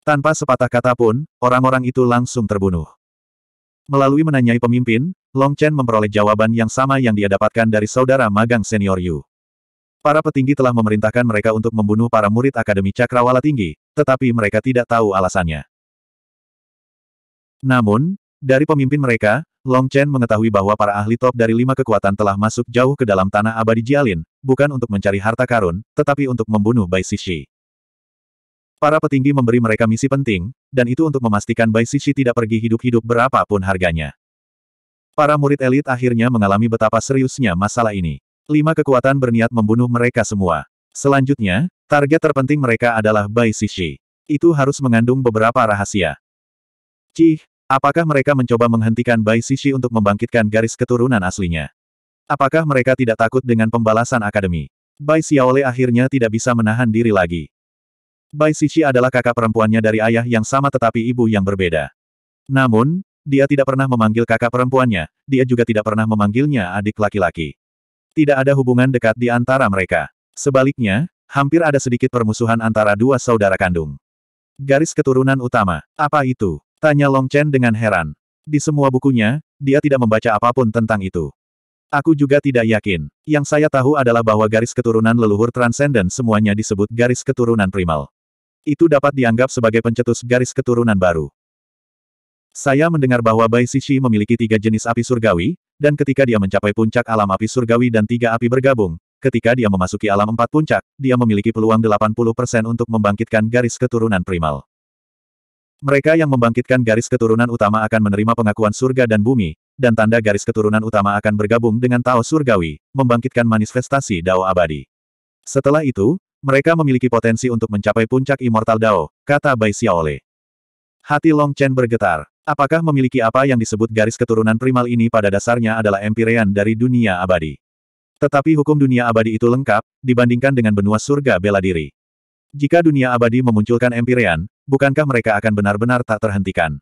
Tanpa sepatah kata pun, orang-orang itu langsung terbunuh. Melalui menanyai pemimpin, Long Chen memperoleh jawaban yang sama yang dia dapatkan dari saudara magang senior Yu. Para petinggi telah memerintahkan mereka untuk membunuh para murid Akademi Cakrawala Tinggi, tetapi mereka tidak tahu alasannya. Namun, dari pemimpin mereka, Long Chen mengetahui bahwa para ahli top dari lima kekuatan telah masuk jauh ke dalam tanah abadi Jialin, bukan untuk mencari harta karun, tetapi untuk membunuh Bai Sishi. Para petinggi memberi mereka misi penting, dan itu untuk memastikan Bai Sishi tidak pergi hidup-hidup berapapun harganya. Para murid elit akhirnya mengalami betapa seriusnya masalah ini. Lima kekuatan berniat membunuh mereka semua. Selanjutnya, target terpenting mereka adalah Bai Sishi. Itu harus mengandung beberapa rahasia. Cih, Apakah mereka mencoba menghentikan Bai Sishi untuk membangkitkan garis keturunan aslinya? Apakah mereka tidak takut dengan pembalasan akademi? Bai Xiaole akhirnya tidak bisa menahan diri lagi. Bai Sishi adalah kakak perempuannya dari ayah yang sama tetapi ibu yang berbeda. Namun, dia tidak pernah memanggil kakak perempuannya, dia juga tidak pernah memanggilnya adik laki-laki. Tidak ada hubungan dekat di antara mereka. Sebaliknya, hampir ada sedikit permusuhan antara dua saudara kandung. Garis keturunan utama, apa itu? Tanya Long Chen dengan heran. Di semua bukunya, dia tidak membaca apa pun tentang itu. Aku juga tidak yakin. Yang saya tahu adalah bahwa garis keturunan leluhur transenden semuanya disebut garis keturunan primal. Itu dapat dianggap sebagai pencetus garis keturunan baru. Saya mendengar bahwa Bai Sishi memiliki tiga jenis api surgawi, dan ketika dia mencapai puncak alam api surgawi dan tiga api bergabung, ketika dia memasuki alam empat puncak, dia memiliki peluang 80% untuk membangkitkan garis keturunan primal. Mereka yang membangkitkan garis keturunan utama akan menerima pengakuan surga dan bumi, dan tanda garis keturunan utama akan bergabung dengan Tao Surgawi, membangkitkan manifestasi Dao abadi. Setelah itu, mereka memiliki potensi untuk mencapai puncak Immortal Dao, kata Bai Xiaole. Hati Long Chen bergetar. Apakah memiliki apa yang disebut garis keturunan primal ini pada dasarnya adalah empirean dari dunia abadi? Tetapi hukum dunia abadi itu lengkap, dibandingkan dengan benua surga bela diri. Jika dunia abadi memunculkan empirean, bukankah mereka akan benar-benar tak terhentikan?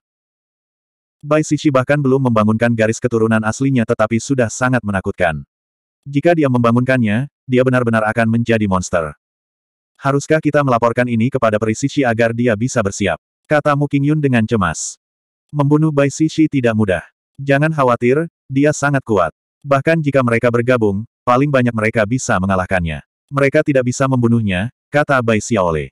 Bai Sishi bahkan belum membangunkan garis keturunan aslinya tetapi sudah sangat menakutkan. Jika dia membangunkannya, dia benar-benar akan menjadi monster. Haruskah kita melaporkan ini kepada Peri Sishi agar dia bisa bersiap? Kata Mu Qingyun dengan cemas. Membunuh Bai Sishi tidak mudah. Jangan khawatir, dia sangat kuat. Bahkan jika mereka bergabung, paling banyak mereka bisa mengalahkannya. Mereka tidak bisa membunuhnya, kata Bai Xiaole.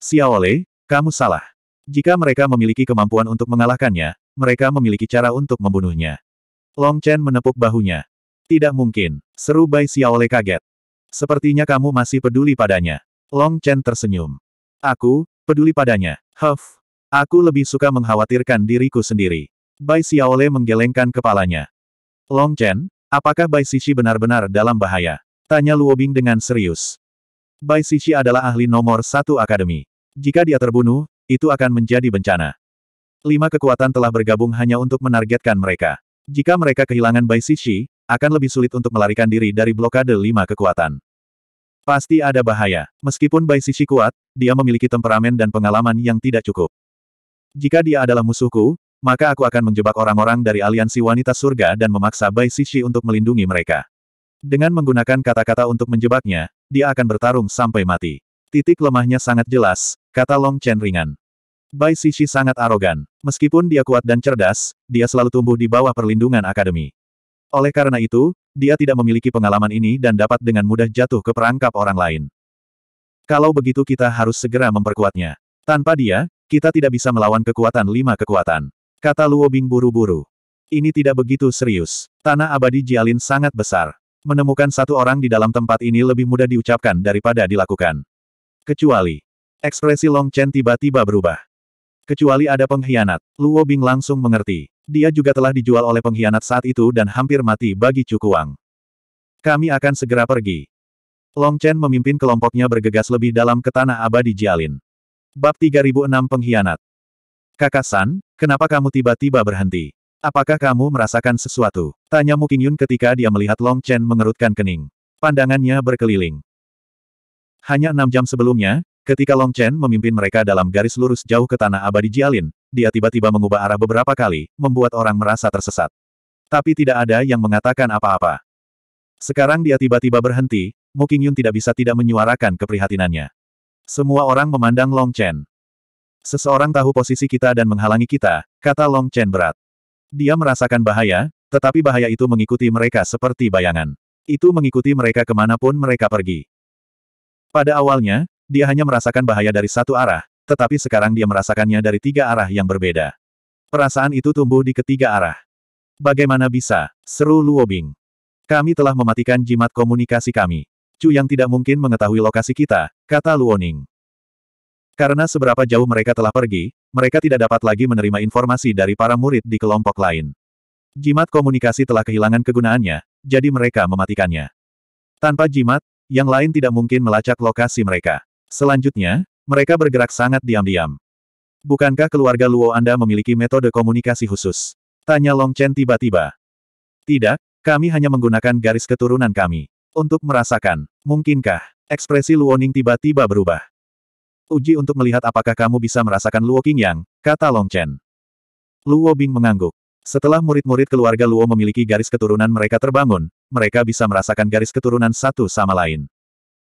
Xiaole, kamu salah. Jika mereka memiliki kemampuan untuk mengalahkannya, mereka memiliki cara untuk membunuhnya. Long Chen menepuk bahunya. Tidak mungkin, seru Bai Xiaole kaget. Sepertinya kamu masih peduli padanya. Long Chen tersenyum. Aku, peduli padanya. Huff. Aku lebih suka mengkhawatirkan diriku sendiri. Bai Xiaole menggelengkan kepalanya. Long Chen, apakah Bai Xixi benar-benar dalam bahaya? Tanya Luobing dengan serius. Bai Xixi adalah ahli nomor satu akademi. Jika dia terbunuh, itu akan menjadi bencana. Lima kekuatan telah bergabung hanya untuk menargetkan mereka. Jika mereka kehilangan Bai Xixi, akan lebih sulit untuk melarikan diri dari blokade lima kekuatan. Pasti ada bahaya. Meskipun Bai Xixi kuat, dia memiliki temperamen dan pengalaman yang tidak cukup. Jika dia adalah musuhku, maka aku akan menjebak orang-orang dari aliansi wanita surga dan memaksa Bai Xixi untuk melindungi mereka. Dengan menggunakan kata-kata untuk menjebaknya, dia akan bertarung sampai mati. Titik lemahnya sangat jelas, kata Long Chen ringan. Bai Xixi sangat arogan. Meskipun dia kuat dan cerdas, dia selalu tumbuh di bawah perlindungan akademi. Oleh karena itu, dia tidak memiliki pengalaman ini dan dapat dengan mudah jatuh ke perangkap orang lain. Kalau begitu kita harus segera memperkuatnya. Tanpa dia, kita tidak bisa melawan kekuatan lima kekuatan. Kata Luo Bing buru-buru. Ini tidak begitu serius. Tanah abadi Jialin sangat besar. Menemukan satu orang di dalam tempat ini lebih mudah diucapkan daripada dilakukan. Kecuali. Ekspresi Long Chen tiba-tiba berubah. Kecuali ada pengkhianat. Luo Bing langsung mengerti. Dia juga telah dijual oleh pengkhianat saat itu dan hampir mati bagi Cukuang. Kami akan segera pergi. Long Chen memimpin kelompoknya bergegas lebih dalam ke tanah abadi Jialin. Bab 3006 Pengkhianat. Kakak San, kenapa kamu tiba-tiba berhenti? Apakah kamu merasakan sesuatu? Tanya Mu Qingyun ketika dia melihat Long Chen mengerutkan kening. Pandangannya berkeliling. Hanya enam jam sebelumnya, ketika Long Chen memimpin mereka dalam garis lurus jauh ke tanah abadi Jialin, dia tiba-tiba mengubah arah beberapa kali, membuat orang merasa tersesat. Tapi tidak ada yang mengatakan apa-apa. Sekarang dia tiba-tiba berhenti, Mu Qingyun tidak bisa tidak menyuarakan keprihatinannya. Semua orang memandang Long Chen. Seseorang tahu posisi kita dan menghalangi kita, kata Long Chen berat. Dia merasakan bahaya, tetapi bahaya itu mengikuti mereka seperti bayangan. Itu mengikuti mereka ke mana pun mereka pergi. Pada awalnya, dia hanya merasakan bahaya dari satu arah, tetapi sekarang dia merasakannya dari tiga arah yang berbeda. Perasaan itu tumbuh di ketiga arah. Bagaimana bisa? Seru Luobing. Kami telah mematikan jimat komunikasi kami. Cu yang tidak mungkin mengetahui lokasi kita, kata Luoning. Karena seberapa jauh mereka telah pergi, mereka tidak dapat lagi menerima informasi dari para murid di kelompok lain. Jimat komunikasi telah kehilangan kegunaannya, jadi mereka mematikannya. Tanpa jimat, yang lain tidak mungkin melacak lokasi mereka. Selanjutnya, mereka bergerak sangat diam-diam. Bukankah keluarga Luo Anda memiliki metode komunikasi khusus? Tanya Long Chen tiba-tiba. Tidak, kami hanya menggunakan garis keturunan kami. Untuk merasakan, mungkinkah, ekspresi Luoning tiba-tiba berubah. Uji untuk melihat apakah kamu bisa merasakan Luo Qingyang, kata Long Chen. Luo Bing mengangguk. Setelah murid-murid keluarga Luo memiliki garis keturunan mereka terbangun, mereka bisa merasakan garis keturunan satu sama lain.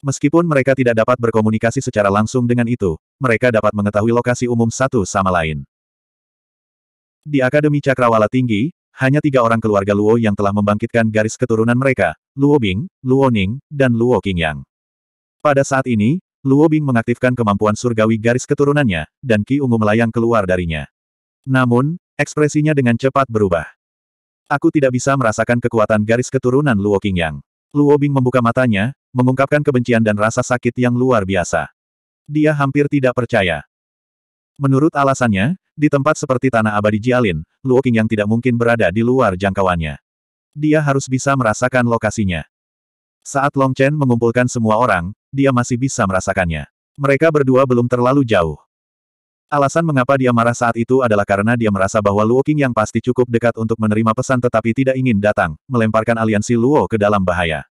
Meskipun mereka tidak dapat berkomunikasi secara langsung dengan itu, mereka dapat mengetahui lokasi umum satu sama lain. Di Akademi Cakrawala Tinggi, hanya tiga orang keluarga Luo yang telah membangkitkan garis keturunan mereka, Luo Bing, Luo Ning, dan Luo Qingyang. Pada saat ini, Luo Bing mengaktifkan kemampuan surgawi garis keturunannya, dan Ki Ungu melayang keluar darinya. Namun, ekspresinya dengan cepat berubah. Aku tidak bisa merasakan kekuatan garis keturunan Luo Qingyang. Luo Bing membuka matanya, mengungkapkan kebencian dan rasa sakit yang luar biasa. Dia hampir tidak percaya. Menurut alasannya, di tempat seperti Tanah Abadi Jialin, Luo Qingyang tidak mungkin berada di luar jangkauannya. Dia harus bisa merasakan lokasinya. Saat Long Chen mengumpulkan semua orang, dia masih bisa merasakannya. Mereka berdua belum terlalu jauh. Alasan mengapa dia marah saat itu adalah karena dia merasa bahwa Luo Qing yang pasti cukup dekat untuk menerima pesan tetapi tidak ingin datang, melemparkan aliansi Luo ke dalam bahaya.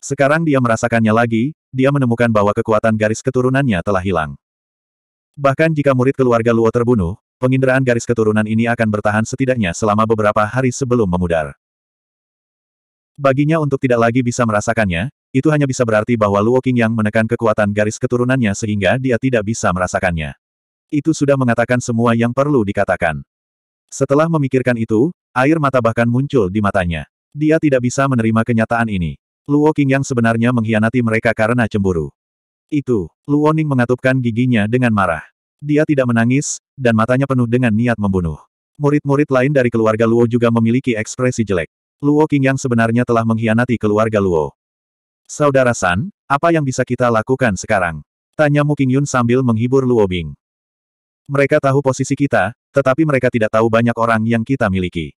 Sekarang dia merasakannya lagi, dia menemukan bahwa kekuatan garis keturunannya telah hilang. Bahkan jika murid keluarga Luo terbunuh, penginderaan garis keturunan ini akan bertahan setidaknya selama beberapa hari sebelum memudar. Baginya untuk tidak lagi bisa merasakannya, itu hanya bisa berarti bahwa Luo Qing yang menekan kekuatan garis keturunannya sehingga dia tidak bisa merasakannya. Itu sudah mengatakan semua yang perlu dikatakan. Setelah memikirkan itu, air mata bahkan muncul di matanya. Dia tidak bisa menerima kenyataan ini. Luo Qing yang sebenarnya mengkhianati mereka karena cemburu. Itu, Luo Ning mengatupkan giginya dengan marah. Dia tidak menangis, dan matanya penuh dengan niat membunuh. Murid-murid lain dari keluarga Luo juga memiliki ekspresi jelek. Luo King yang sebenarnya telah mengkhianati keluarga Luo. Saudara San, apa yang bisa kita lakukan sekarang? Tanya Mu Qingyun sambil menghibur Luo Bing. Mereka tahu posisi kita, tetapi mereka tidak tahu banyak orang yang kita miliki.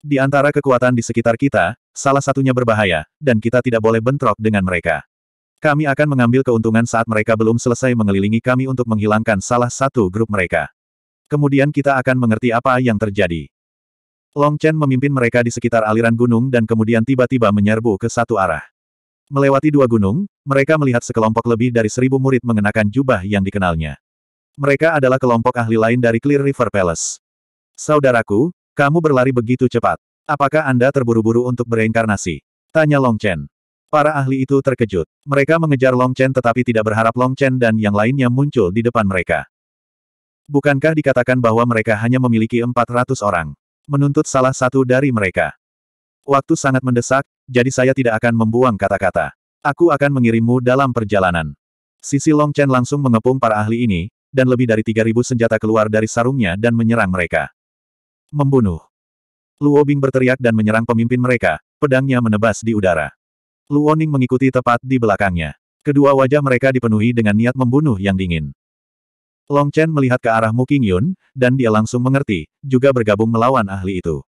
Di antara kekuatan di sekitar kita, salah satunya berbahaya, dan kita tidak boleh bentrok dengan mereka. Kami akan mengambil keuntungan saat mereka belum selesai mengelilingi kami untuk menghilangkan salah satu grup mereka. Kemudian kita akan mengerti apa yang terjadi. Long Chen memimpin mereka di sekitar aliran gunung dan kemudian tiba-tiba menyerbu ke satu arah. Melewati dua gunung, mereka melihat sekelompok lebih dari seribu murid mengenakan jubah yang dikenalnya. Mereka adalah kelompok ahli lain dari Clear River Palace. Saudaraku, kamu berlari begitu cepat. Apakah Anda terburu-buru untuk bereinkarnasi? Tanya Long Chen. Para ahli itu terkejut. Mereka mengejar Long Chen tetapi tidak berharap Long Chen dan yang lainnya muncul di depan mereka. Bukankah dikatakan bahwa mereka hanya memiliki 400 orang? menuntut salah satu dari mereka. Waktu sangat mendesak, jadi saya tidak akan membuang kata-kata. Aku akan mengirimmu dalam perjalanan. Sisi Long Chen langsung mengepung para ahli ini, dan lebih dari 3.000 senjata keluar dari sarungnya dan menyerang mereka. Membunuh. Luo Bing berteriak dan menyerang pemimpin mereka, pedangnya menebas di udara. Luo Ning mengikuti tepat di belakangnya. Kedua wajah mereka dipenuhi dengan niat membunuh yang dingin. Long Chen melihat ke arah Mu Qingyun, dan dia langsung mengerti, juga bergabung melawan ahli itu.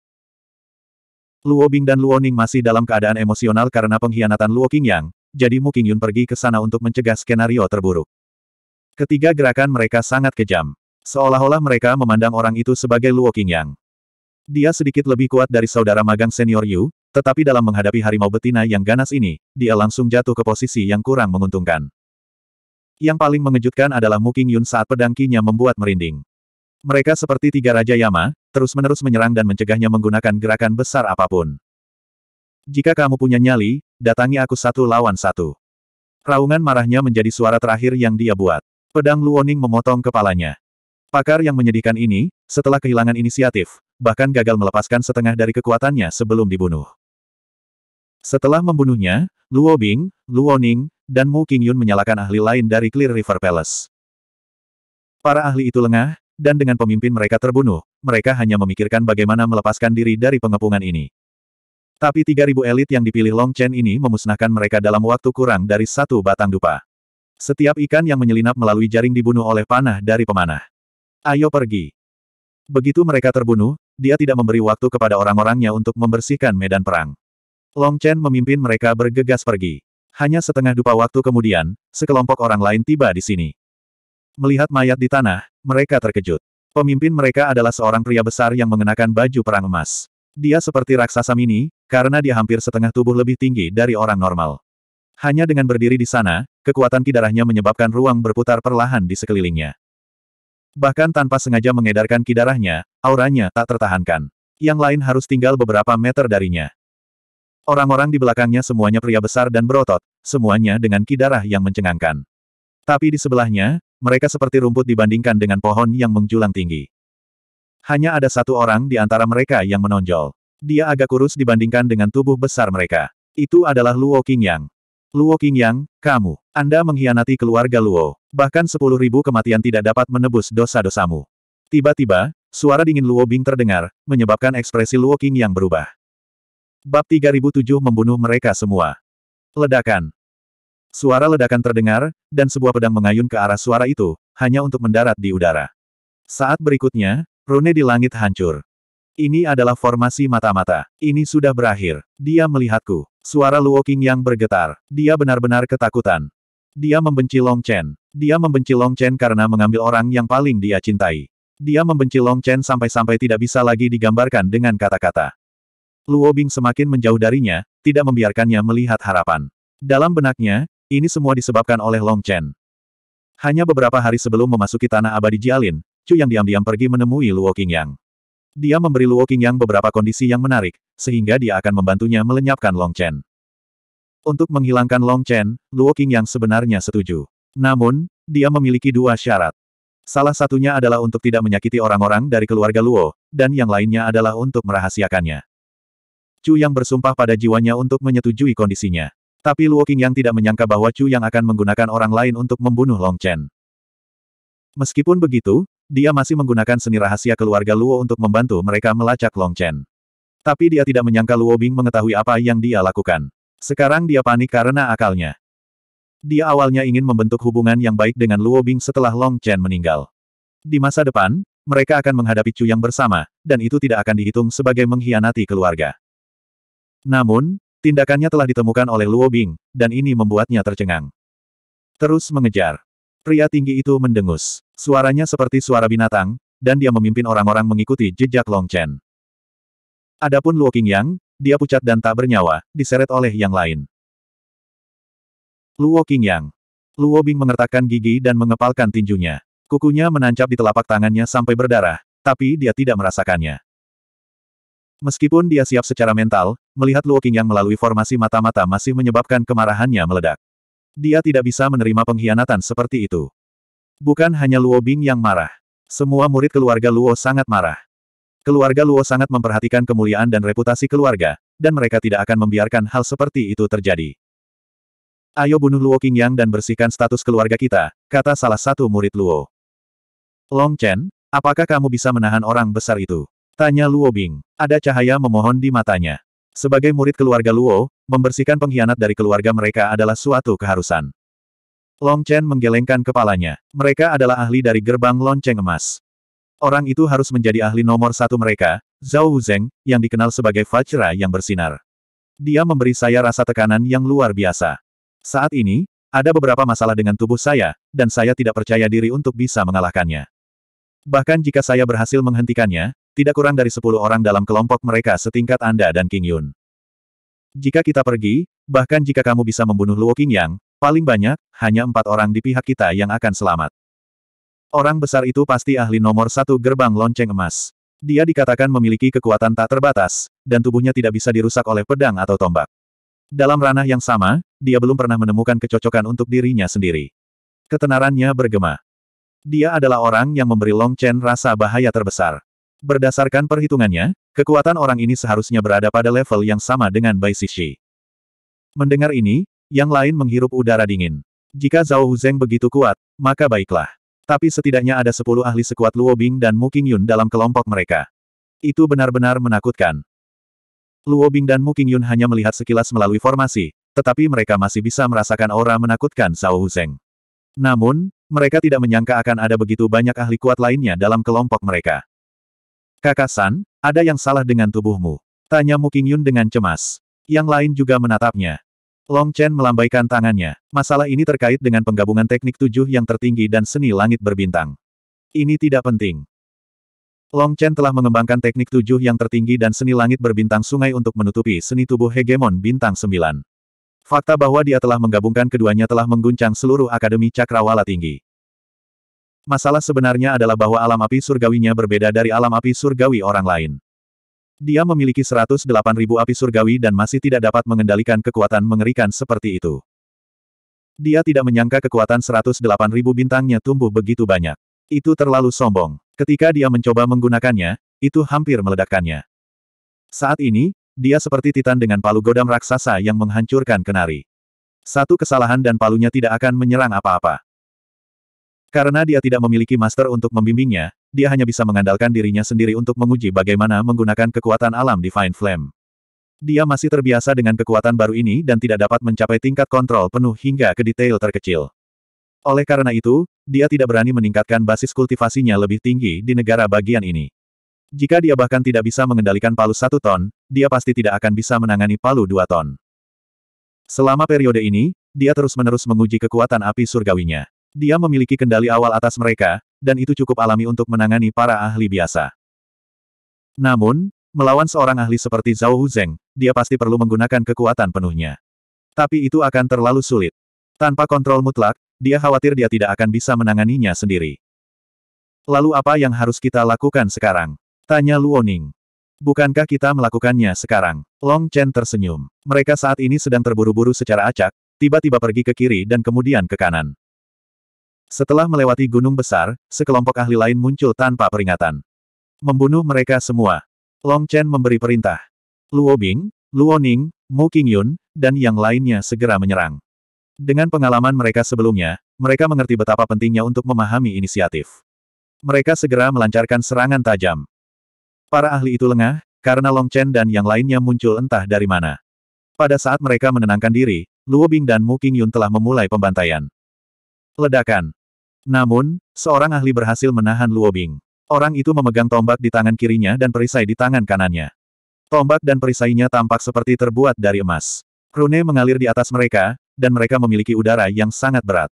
Luo Bing dan Luo Ning masih dalam keadaan emosional karena pengkhianatan Luo Qingyang, jadi Mu Qingyun pergi ke sana untuk mencegah skenario terburuk. Ketiga gerakan mereka sangat kejam. Seolah-olah mereka memandang orang itu sebagai Luo Qingyang. Dia sedikit lebih kuat dari saudara magang senior Yu, tetapi dalam menghadapi harimau betina yang ganas ini, dia langsung jatuh ke posisi yang kurang menguntungkan. Yang paling mengejutkan adalah Mu Qingyun saat pedang kinya membuat merinding. Mereka seperti tiga Raja Yama, terus-menerus menyerang dan mencegahnya menggunakan gerakan besar apa pun. Jika kamu punya nyali, datangi aku satu lawan satu. Raungan marahnya menjadi suara terakhir yang dia buat. Pedang Luoning memotong kepalanya. Pakar yang menyedihkan ini, setelah kehilangan inisiatif, bahkan gagal melepaskan setengah dari kekuatannya sebelum dibunuh. Setelah membunuhnya, Luo Bing, Luo Ning, dan Mu Qingyun menyalakan ahli lain dari Clear River Palace. Para ahli itu lengah, dan dengan pemimpin mereka terbunuh, mereka hanya memikirkan bagaimana melepaskan diri dari pengepungan ini. Tapi 3.000 elit yang dipilih Long Chen ini memusnahkan mereka dalam waktu kurang dari satu batang dupa. Setiap ikan yang menyelinap melalui jaring dibunuh oleh panah dari pemanah. Ayo pergi. Begitu mereka terbunuh, dia tidak memberi waktu kepada orang-orangnya untuk membersihkan medan perang. Long Chen memimpin mereka bergegas pergi. Hanya setengah dupa waktu kemudian, sekelompok orang lain tiba di sini. Melihat mayat di tanah, mereka terkejut. Pemimpin mereka adalah seorang pria besar yang mengenakan baju perang emas. Dia seperti raksasa mini, karena dia hampir setengah tubuh lebih tinggi dari orang normal. Hanya dengan berdiri di sana, kekuatan kidarahnya menyebabkan ruang berputar perlahan di sekelilingnya. Bahkan tanpa sengaja mengedarkan kidarahnya, auranya tak tertahankan. Yang lain harus tinggal beberapa meter darinya. Orang-orang di belakangnya semuanya pria besar dan berotot, semuanya dengan kidarah yang mencengangkan. Tapi di sebelahnya, mereka seperti rumput dibandingkan dengan pohon yang menjulang tinggi. Hanya ada satu orang di antara mereka yang menonjol. Dia agak kurus dibandingkan dengan tubuh besar mereka. Itu adalah Luo Qingyang. Luo Qingyang, kamu, Anda mengkhianati keluarga Luo. Bahkan sepuluh ribu kematian tidak dapat menebus dosa-dosamu. Tiba-tiba, suara dingin Luo Bing terdengar, menyebabkan ekspresi Luo Qingyang berubah. Bab 3007 membunuh mereka semua. Ledakan. Suara ledakan terdengar, dan sebuah pedang mengayun ke arah suara itu, hanya untuk mendarat di udara. Saat berikutnya, rune di langit hancur. Ini adalah formasi mata-mata. Ini sudah berakhir. Dia melihatku. Suara Luo Qingyang bergetar. Dia benar-benar ketakutan. Dia membenci Long Chen. Dia membenci Long Chen karena mengambil orang yang paling dia cintai. Dia membenci Long Chen sampai-sampai tidak bisa lagi digambarkan dengan kata-kata. Luo Bing semakin menjauh darinya, tidak membiarkannya melihat harapan. Dalam benaknya, ini semua disebabkan oleh Long Chen. Hanya beberapa hari sebelum memasuki tanah abadi Jialin, Chu yang diam-diam pergi menemui Luo Qingyang. Dia memberi Luo Qingyang beberapa kondisi yang menarik, sehingga dia akan membantunya melenyapkan Long Chen. Untuk menghilangkan Long Chen, Luo Qingyang sebenarnya setuju. Namun, dia memiliki dua syarat. Salah satunya adalah untuk tidak menyakiti orang-orang dari keluarga Luo, dan yang lainnya adalah untuk merahasiakannya. Chu yang bersumpah pada jiwanya untuk menyetujui kondisinya. Tapi Luo Qingyang tidak menyangka bahwa Chu yang akan menggunakan orang lain untuk membunuh Long Chen. Meskipun begitu, dia masih menggunakan seni rahasia keluarga Luo untuk membantu mereka melacak Long Chen. Tapi dia tidak menyangka Luo Bing mengetahui apa yang dia lakukan. Sekarang dia panik karena akalnya. Dia awalnya ingin membentuk hubungan yang baik dengan Luo Bing setelah Long Chen meninggal. Di masa depan, mereka akan menghadapi Chu yang bersama, dan itu tidak akan dihitung sebagai mengkhianati keluarga. Namun, tindakannya telah ditemukan oleh Luo Bing, dan ini membuatnya tercengang. Terus mengejar. Pria tinggi itu mendengus. Suaranya seperti suara binatang, dan dia memimpin orang-orang mengikuti jejak Long Chen. Adapun Luo Qingyang, dia pucat dan tak bernyawa, diseret oleh yang lain. Luo Qingyang. Luo Bing mengertakkan gigi dan mengepalkan tinjunya. Kukunya menancap di telapak tangannya sampai berdarah, tapi dia tidak merasakannya. Meskipun dia siap secara mental, melihat Luo Qingyang melalui formasi mata-mata masih menyebabkan kemarahannya meledak. Dia tidak bisa menerima pengkhianatan seperti itu. Bukan hanya Luo Bing yang marah. Semua murid keluarga Luo sangat marah. Keluarga Luo sangat memperhatikan kemuliaan dan reputasi keluarga, dan mereka tidak akan membiarkan hal seperti itu terjadi. Ayo bunuh Luo Qingyang dan bersihkan status keluarga kita, kata salah satu murid Luo. Long Chen, apakah kamu bisa menahan orang besar itu? Tanya Luo Bing. Ada cahaya memohon di matanya. Sebagai murid keluarga Luo, membersihkan pengkhianat dari keluarga mereka adalah suatu keharusan. Long Chen menggelengkan kepalanya. Mereka adalah ahli dari gerbang lonceng emas. Orang itu harus menjadi ahli nomor satu mereka, Zhao Wuzeng, yang dikenal sebagai Vajra yang bersinar. Dia memberi saya rasa tekanan yang luar biasa. Saat ini, ada beberapa masalah dengan tubuh saya, dan saya tidak percaya diri untuk bisa mengalahkannya. Bahkan jika saya berhasil menghentikannya, tidak kurang dari sepuluh orang dalam kelompok mereka setingkat Anda dan King Yun. Jika kita pergi, bahkan jika kamu bisa membunuh Luo Qingyang, paling banyak, hanya empat orang di pihak kita yang akan selamat. Orang besar itu pasti ahli nomor satu gerbang lonceng emas. Dia dikatakan memiliki kekuatan tak terbatas, dan tubuhnya tidak bisa dirusak oleh pedang atau tombak. Dalam ranah yang sama, dia belum pernah menemukan kecocokan untuk dirinya sendiri. Ketenarannya bergema. Dia adalah orang yang memberi Long Chen rasa bahaya terbesar. Berdasarkan perhitungannya, kekuatan orang ini seharusnya berada pada level yang sama dengan Bai Sixi. Mendengar ini, yang lain menghirup udara dingin. Jika Zhao Huzeng begitu kuat, maka baiklah. Tapi setidaknya ada sepuluh ahli sekuat Luo Bing dan Mu Qingyun dalam kelompok mereka. Itu benar-benar menakutkan. Luo Bing dan Mu Qingyun hanya melihat sekilas melalui formasi, tetapi mereka masih bisa merasakan aura menakutkan Zhao Huzeng. Namun, mereka tidak menyangka akan ada begitu banyak ahli kuat lainnya dalam kelompok mereka. Kakak San, ada yang salah dengan tubuhmu. Tanya Mu Qingyun dengan cemas. Yang lain juga menatapnya. Long Chen melambaikan tangannya. Masalah ini terkait dengan penggabungan teknik tujuh yang tertinggi dan seni langit berbintang. Ini tidak penting. Long Chen telah mengembangkan teknik tujuh yang tertinggi dan seni langit berbintang sungai untuk menutupi seni tubuh hegemon bintang sembilan. Fakta bahwa dia telah menggabungkan keduanya telah mengguncang seluruh Akademi Cakrawala Tinggi. Masalah sebenarnya adalah bahwa alam api surgawinya berbeda dari alam api surgawi orang lain. Dia memiliki 108.000 api surgawi dan masih tidak dapat mengendalikan kekuatan mengerikan seperti itu. Dia tidak menyangka kekuatan 108.000 bintangnya tumbuh begitu banyak. Itu terlalu sombong. Ketika dia mencoba menggunakannya, itu hampir meledakkannya. Saat ini, dia seperti titan dengan palu godam raksasa yang menghancurkan kenari. Satu kesalahan dan palunya tidak akan menyerang apa-apa. Karena dia tidak memiliki master untuk membimbingnya, dia hanya bisa mengandalkan dirinya sendiri untuk menguji bagaimana menggunakan kekuatan alam Divine Flame. Dia masih terbiasa dengan kekuatan baru ini dan tidak dapat mencapai tingkat kontrol penuh hingga ke detail terkecil. Oleh karena itu, dia tidak berani meningkatkan basis kultivasinya lebih tinggi di negara bagian ini. Jika dia bahkan tidak bisa mengendalikan palu satu ton, dia pasti tidak akan bisa menangani palu dua ton. Selama periode ini, dia terus-menerus menguji kekuatan api surgawinya. Dia memiliki kendali awal atas mereka, dan itu cukup alami untuk menangani para ahli biasa. Namun, melawan seorang ahli seperti Zhao Huzeng, dia pasti perlu menggunakan kekuatan penuhnya. Tapi itu akan terlalu sulit. Tanpa kontrol mutlak, dia khawatir dia tidak akan bisa menanganinya sendiri. Lalu apa yang harus kita lakukan sekarang? Tanya Luoning. Bukankah kita melakukannya sekarang? Long Chen tersenyum. Mereka saat ini sedang terburu-buru secara acak, tiba-tiba pergi ke kiri dan kemudian ke kanan. Setelah melewati gunung besar, sekelompok ahli lain muncul tanpa peringatan. Membunuh mereka semua. Long Chen memberi perintah. Luo Bing, Luo Ning, Mu Qingyun, dan yang lainnya segera menyerang. Dengan pengalaman mereka sebelumnya, mereka mengerti betapa pentingnya untuk memahami inisiatif. Mereka segera melancarkan serangan tajam. Para ahli itu lengah, karena Long Chen dan yang lainnya muncul entah dari mana. Pada saat mereka menenangkan diri, Luo Bing dan Mu Qingyun telah memulai pembantaian. Ledakan. Namun, seorang ahli berhasil menahan Luo Bing. Orang itu memegang tombak di tangan kirinya dan perisai di tangan kanannya. Tombak dan perisainya tampak seperti terbuat dari emas. Rune mengalir di atas mereka, dan mereka memiliki udara yang sangat berat.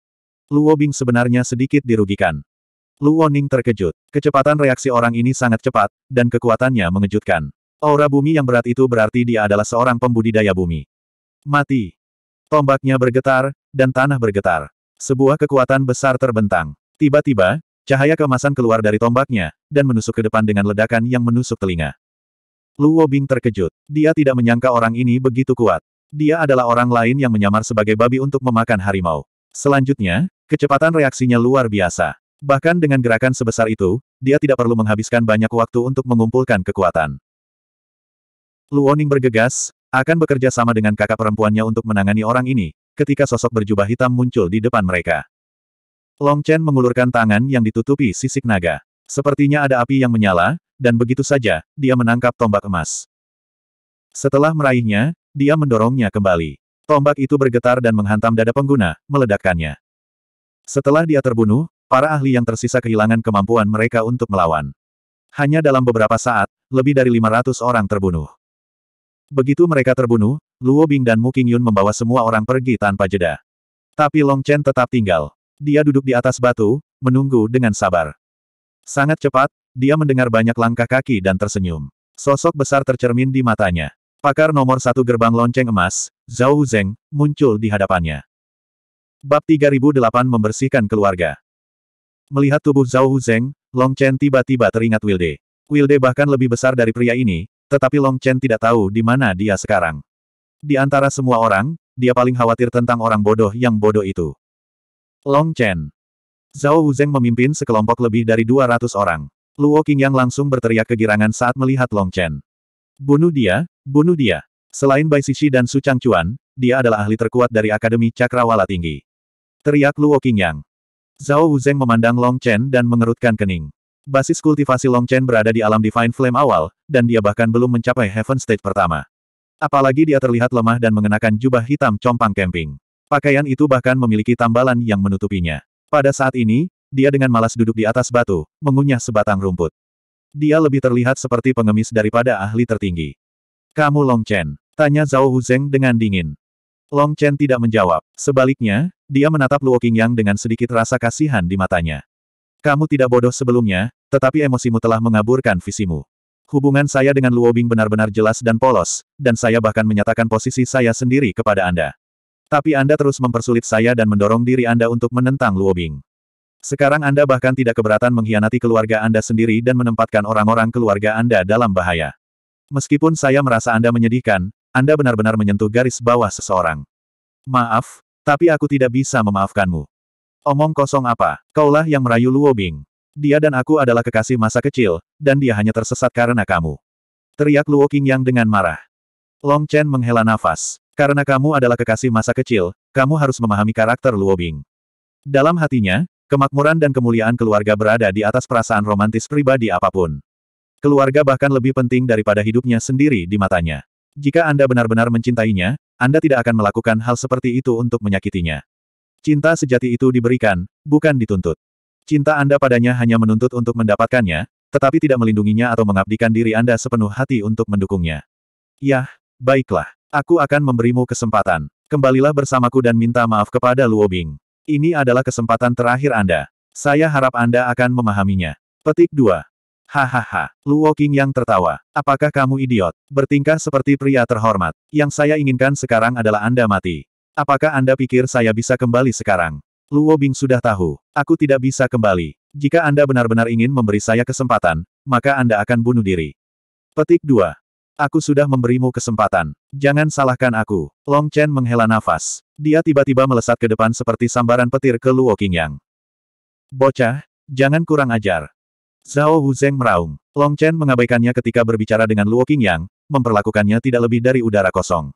Luo Bing sebenarnya sedikit dirugikan. Lu Woning terkejut. Kecepatan reaksi orang ini sangat cepat, dan kekuatannya mengejutkan. Aura bumi yang berat itu berarti dia adalah seorang pembudidaya bumi. Mati. Tombaknya bergetar, dan tanah bergetar. Sebuah kekuatan besar terbentang. Tiba-tiba, cahaya kemasan keluar dari tombaknya, dan menusuk ke depan dengan ledakan yang menusuk telinga. Lu Wobing terkejut. Dia tidak menyangka orang ini begitu kuat. Dia adalah orang lain yang menyamar sebagai babi untuk memakan harimau. Selanjutnya, kecepatan reaksinya luar biasa. Bahkan dengan gerakan sebesar itu, dia tidak perlu menghabiskan banyak waktu untuk mengumpulkan kekuatan. Luoning bergegas, akan bekerja sama dengan kakak perempuannya untuk menangani orang ini, ketika sosok berjubah hitam muncul di depan mereka. Long Chen mengulurkan tangan yang ditutupi sisik naga. Sepertinya ada api yang menyala, dan begitu saja, dia menangkap tombak emas. Setelah meraihnya, dia mendorongnya kembali. Tombak itu bergetar dan menghantam dada pengguna, meledakkannya. Setelah dia terbunuh, para ahli yang tersisa kehilangan kemampuan mereka untuk melawan. Hanya dalam beberapa saat, lebih dari 500 orang terbunuh. Begitu mereka terbunuh, Luo Bing dan Mu Qingyun membawa semua orang pergi tanpa jeda. Tapi Long Chen tetap tinggal. Dia duduk di atas batu, menunggu dengan sabar. Sangat cepat, dia mendengar banyak langkah kaki dan tersenyum. Sosok besar tercermin di matanya. Pakar nomor satu gerbang lonceng emas, Zhao Zeng, muncul di hadapannya. Bab 3008 Membersihkan Keluarga Melihat tubuh Zhao Zeng, Long Chen tiba-tiba teringat Wilde. Wilde bahkan lebih besar dari pria ini, tetapi Long Chen tidak tahu di mana dia sekarang. Di antara semua orang, dia paling khawatir tentang orang bodoh yang bodoh itu. Long Chen. Zhao Zeng memimpin sekelompok lebih dari 200 orang. Luo Qingyang langsung berteriak kegirangan saat melihat Long Chen. Bunuh dia, bunuh dia. Selain Bai Xixi dan Su Changchuan, dia adalah ahli terkuat dari Akademi Cakrawala Tinggi. Teriak Luo Qingyang. Zhao Wuzeng memandang Long Chen dan mengerutkan kening. Basis kultivasi Long Chen berada di alam Divine Flame awal, dan dia bahkan belum mencapai Heaven Stage pertama. Apalagi dia terlihat lemah dan mengenakan jubah hitam compang camping. Pakaian itu bahkan memiliki tambalan yang menutupinya. Pada saat ini, dia dengan malas duduk di atas batu, mengunyah sebatang rumput. Dia lebih terlihat seperti pengemis daripada ahli tertinggi. Kamu Long Chen, tanya Zhao Wuzeng dengan dingin. Long Chen tidak menjawab. Sebaliknya, dia menatap Luo Qingyang dengan sedikit rasa kasihan di matanya. Kamu tidak bodoh sebelumnya, tetapi emosimu telah mengaburkan visimu. Hubungan saya dengan Luo Bing benar-benar jelas dan polos, dan saya bahkan menyatakan posisi saya sendiri kepada Anda. Tapi Anda terus mempersulit saya dan mendorong diri Anda untuk menentang Luo Bing. Sekarang Anda bahkan tidak keberatan mengkhianati keluarga Anda sendiri dan menempatkan orang-orang keluarga Anda dalam bahaya. Meskipun saya merasa Anda menyedihkan, anda benar-benar menyentuh garis bawah seseorang. Maaf, tapi aku tidak bisa memaafkanmu. Omong kosong apa? Kaulah yang merayu Luo Bing. Dia dan aku adalah kekasih masa kecil, dan dia hanya tersesat karena kamu. Teriak Luo Qingyang dengan marah. Long Chen menghela nafas. Karena kamu adalah kekasih masa kecil, kamu harus memahami karakter Luo Bing. Dalam hatinya, kemakmuran dan kemuliaan keluarga berada di atas perasaan romantis pribadi apa pun. Keluarga bahkan lebih penting daripada hidupnya sendiri di matanya. Jika Anda benar-benar mencintainya, Anda tidak akan melakukan hal seperti itu untuk menyakitinya. Cinta sejati itu diberikan, bukan dituntut. Cinta Anda padanya hanya menuntut untuk mendapatkannya, tetapi tidak melindunginya atau mengabdikan diri Anda sepenuh hati untuk mendukungnya. Yah, baiklah. Aku akan memberimu kesempatan. Kembalilah bersamaku dan minta maaf kepada Luo Bing. Ini adalah kesempatan terakhir Anda. Saya harap Anda akan memahaminya. Petik 2. Hahaha, Luo King yang tertawa. Apakah kamu idiot? Bertingkah seperti pria terhormat. Yang saya inginkan sekarang adalah Anda mati. Apakah Anda pikir saya bisa kembali sekarang? Luo Bing sudah tahu. Aku tidak bisa kembali. Jika Anda benar-benar ingin memberi saya kesempatan, maka Anda akan bunuh diri. Petik 2. Aku sudah memberimu kesempatan. Jangan salahkan aku. Long Chen menghela nafas. Dia tiba-tiba melesat ke depan seperti sambaran petir ke Luo Qingyang. Bocah, jangan kurang ajar. Zhao Wuzeng meraung. Long Chen mengabaikannya ketika berbicara dengan Luo Qingyang, memperlakukannya tidak lebih dari udara kosong.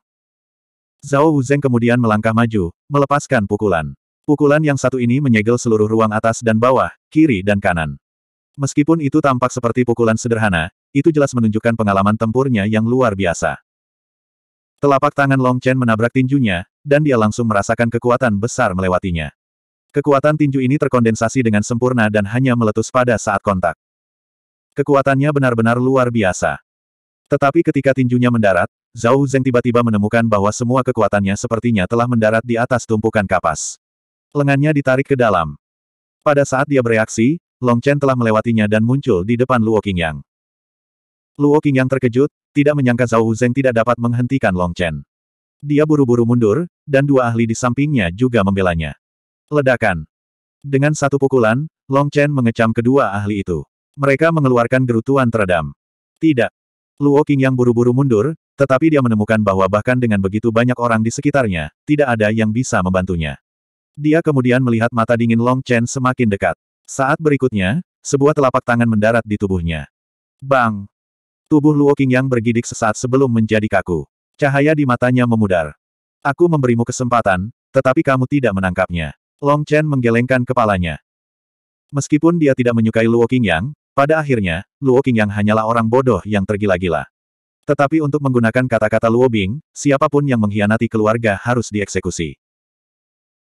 Zhao Wuzeng kemudian melangkah maju, melepaskan pukulan. Pukulan yang satu ini menyegel seluruh ruang atas dan bawah, kiri dan kanan. Meskipun itu tampak seperti pukulan sederhana, itu jelas menunjukkan pengalaman tempurnya yang luar biasa. Telapak tangan Long Chen menabrak tinjunya, dan dia langsung merasakan kekuatan besar melewatinya. Kekuatan tinju ini terkondensasi dengan sempurna dan hanya meletus pada saat kontak. Kekuatannya benar-benar luar biasa. Tetapi ketika tinjunya mendarat, Zhao Zeng tiba-tiba menemukan bahwa semua kekuatannya sepertinya telah mendarat di atas tumpukan kapas. Lengannya ditarik ke dalam. Pada saat dia bereaksi, Long Chen telah melewatinya dan muncul di depan Luo Qingyang. Luo Qingyang terkejut, tidak menyangka Zhao Zeng tidak dapat menghentikan Long Chen. Dia buru-buru mundur, dan dua ahli di sampingnya juga membelanya. Ledakan. Dengan satu pukulan, Long Chen mengecam kedua ahli itu. Mereka mengeluarkan gerutuan teredam. Tidak. Luo Qing yang buru-buru mundur, tetapi dia menemukan bahwa bahkan dengan begitu banyak orang di sekitarnya, tidak ada yang bisa membantunya. Dia kemudian melihat mata dingin Long Chen semakin dekat. Saat berikutnya, sebuah telapak tangan mendarat di tubuhnya. Bang! Tubuh Luo Qing yang bergidik sesaat sebelum menjadi kaku. Cahaya di matanya memudar. Aku memberimu kesempatan, tetapi kamu tidak menangkapnya. Long Chen menggelengkan kepalanya. Meskipun dia tidak menyukai Luo Qingyang, pada akhirnya, Luo Qingyang hanyalah orang bodoh yang tergila-gila. Tetapi untuk menggunakan kata-kata Luo Bing, siapa pun yang mengkhianati keluarga harus dieksekusi.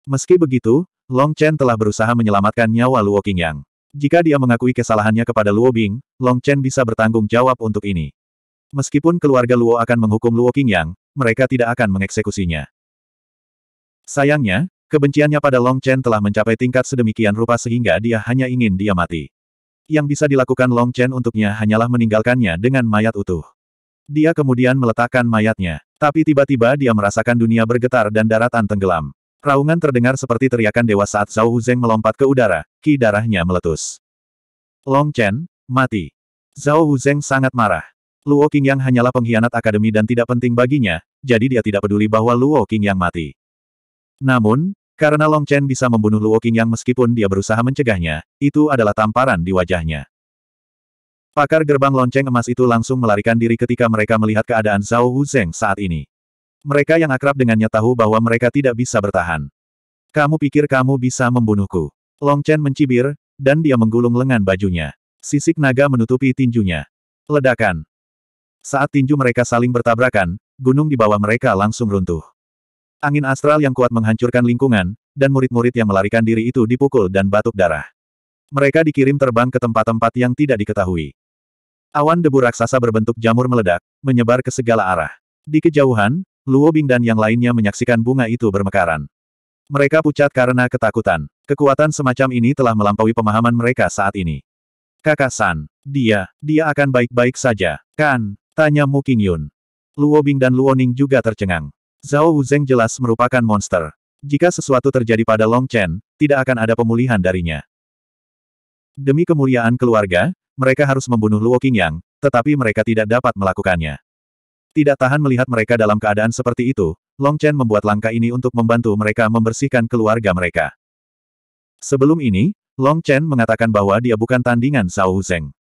Meski begitu, Long Chen telah berusaha menyelamatkan nyawa Luo Qingyang. Jika dia mengakui kesalahannya kepada Luo Bing, Long Chen bisa bertanggung jawab untuk ini. Meskipun keluarga Luo akan menghukum Luo Qingyang, mereka tidak akan mengeksekusinya. Sayangnya, Kebenciannya pada Long Chen telah mencapai tingkat sedemikian rupa sehingga dia hanya ingin dia mati. Yang bisa dilakukan Long Chen untuknya hanyalah meninggalkannya dengan mayat utuh. Dia kemudian meletakkan mayatnya. Tapi tiba-tiba dia merasakan dunia bergetar dan daratan tenggelam. Raungan terdengar seperti teriakan dewa saat Zhao Zeng melompat ke udara, ki darahnya meletus. Long Chen, mati. Zhao Zeng sangat marah. Luo Qingyang hanyalah pengkhianat akademi dan tidak penting baginya, jadi dia tidak peduli bahwa Luo Qingyang mati. Namun, karena Long Chen bisa membunuh Luo Qingyang meskipun dia berusaha mencegahnya, itu adalah tamparan di wajahnya. Pakar gerbang lonceng emas itu langsung melarikan diri ketika mereka melihat keadaan Zhao Wuzeng saat ini. Mereka yang akrab dengannya tahu bahwa mereka tidak bisa bertahan. Kamu pikir kamu bisa membunuhku? Long Chen mencibir, dan dia menggulung lengan bajunya. Sisik naga menutupi tinjunya. Ledakan. Saat tinju mereka saling bertabrakan, gunung di bawah mereka langsung runtuh. Angin astral yang kuat menghancurkan lingkungan, dan murid-murid yang melarikan diri itu dipukul dan batuk darah. Mereka dikirim terbang ke tempat-tempat yang tidak diketahui. Awan debu raksasa berbentuk jamur meledak, menyebar ke segala arah. Di kejauhan, Luo Bing dan yang lainnya menyaksikan bunga itu bermekaran. Mereka pucat karena ketakutan. Kekuatan semacam ini telah melampaui pemahaman mereka saat ini. Kakak San, dia, dia akan baik-baik saja, kan? Tanya Mu Qingyun. Luo Bing dan Luo Ning juga tercengang. Zhao Wuzeng jelas merupakan monster. Jika sesuatu terjadi pada Long Chen, tidak akan ada pemulihan darinya. Demi kemuliaan keluarga, mereka harus membunuh Luo Qingyang, tetapi mereka tidak dapat melakukannya. Tidak tahan melihat mereka dalam keadaan seperti itu, Long Chen membuat langkah ini untuk membantu mereka membersihkan keluarga mereka. Sebelum ini, Long Chen mengatakan bahwa dia bukan tandingan Zhao Wuzeng.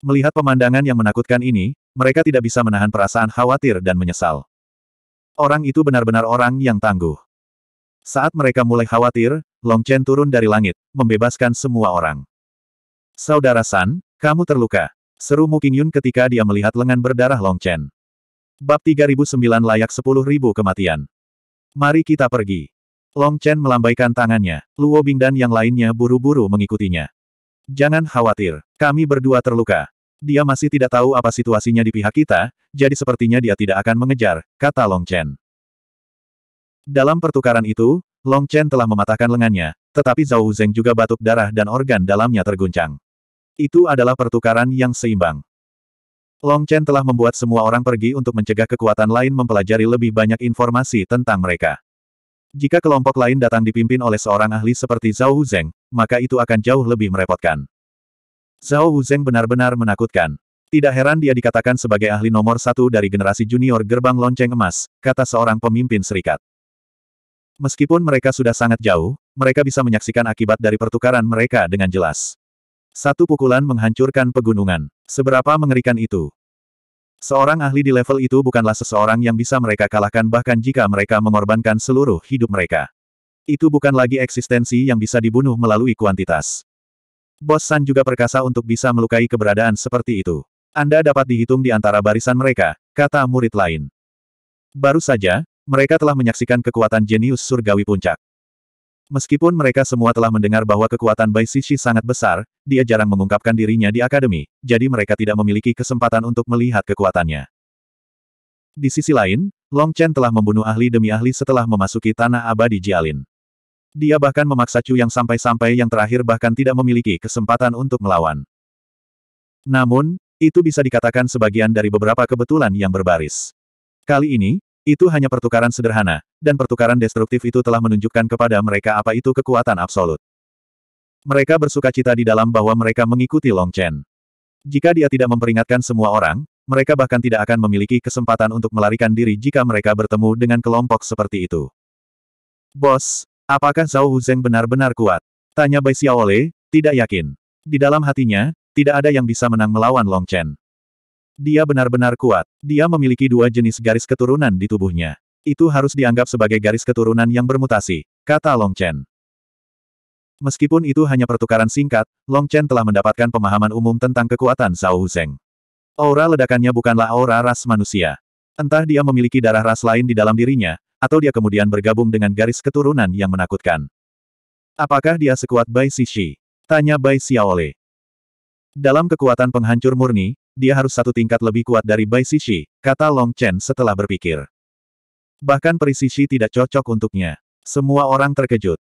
Melihat pemandangan yang menakutkan ini, mereka tidak bisa menahan perasaan khawatir dan menyesal. Orang itu benar-benar orang yang tangguh. Saat mereka mulai khawatir, Long Chen turun dari langit, membebaskan semua orang. Saudara San, kamu terluka. Seru Mu Qingyun ketika dia melihat lengan berdarah Long Chen. Bab 3009 layak 10.000 kematian. Mari kita pergi. Long Chen melambaikan tangannya. Luo Bing dan yang lainnya buru-buru mengikutinya. Jangan khawatir, kami berdua terluka. Dia masih tidak tahu apa situasinya di pihak kita, jadi sepertinya dia tidak akan mengejar, kata Long Chen. Dalam pertukaran itu, Long Chen telah mematahkan lengannya, tetapi Zhao Zeng juga batuk darah dan organ dalamnya terguncang. Itu adalah pertukaran yang seimbang. Long Chen telah membuat semua orang pergi untuk mencegah kekuatan lain mempelajari lebih banyak informasi tentang mereka. Jika kelompok lain datang dipimpin oleh seorang ahli seperti Zhao Zeng, maka itu akan jauh lebih merepotkan. Zhao Zeng benar-benar menakutkan. Tidak heran dia dikatakan sebagai ahli nomor satu dari generasi junior gerbang lonceng emas, kata seorang pemimpin serikat. Meskipun mereka sudah sangat jauh, mereka bisa menyaksikan akibat dari pertukaran mereka dengan jelas. Satu pukulan menghancurkan pegunungan. Seberapa mengerikan itu? Seorang ahli di level itu bukanlah seseorang yang bisa mereka kalahkan bahkan jika mereka mengorbankan seluruh hidup mereka. Itu bukan lagi eksistensi yang bisa dibunuh melalui kuantitas. Bos San juga perkasa untuk bisa melukai keberadaan seperti itu. Anda dapat dihitung di antara barisan mereka, kata murid lain. Baru saja, mereka telah menyaksikan kekuatan jenius surgawi puncak. Meskipun mereka semua telah mendengar bahwa kekuatan Bai Sishi sangat besar, dia jarang mengungkapkan dirinya di akademi, jadi mereka tidak memiliki kesempatan untuk melihat kekuatannya. Di sisi lain, Long Chen telah membunuh ahli demi ahli setelah memasuki tanah abadi Jialin. Dia bahkan memaksa Chu yang sampai-sampai yang terakhir bahkan tidak memiliki kesempatan untuk melawan. Namun, itu bisa dikatakan sebagian dari beberapa kebetulan yang berbaris. Kali ini, itu hanya pertukaran sederhana, dan pertukaran destruktif itu telah menunjukkan kepada mereka apa itu kekuatan absolut. Mereka bersuka cita di dalam bahwa mereka mengikuti Long Chen. Jika dia tidak memperingatkan semua orang, mereka bahkan tidak akan memiliki kesempatan untuk melarikan diri jika mereka bertemu dengan kelompok seperti itu. Bos, apakah Zhao Huzeng benar-benar kuat? Tanya Bai Xiaole, tidak yakin. Di dalam hatinya, tidak ada yang bisa menang melawan Long Chen. Dia benar-benar kuat. Dia memiliki dua jenis garis keturunan di tubuhnya. Itu harus dianggap sebagai garis keturunan yang bermutasi, kata Long Chen. Meskipun itu hanya pertukaran singkat, Long Chen telah mendapatkan pemahaman umum tentang kekuatan Zhao Huzeng. Aura ledakannya bukanlah aura ras manusia. Entah dia memiliki darah ras lain di dalam dirinya, atau dia kemudian bergabung dengan garis keturunan yang menakutkan. Apakah dia sekuat Bai Sishi? Tanya Bai Xiaole. Dalam kekuatan penghancur murni, dia harus satu tingkat lebih kuat dari Bai Sishi, kata Long Chen setelah berpikir. Bahkan Peri Sishi tidak cocok untuknya. Semua orang terkejut.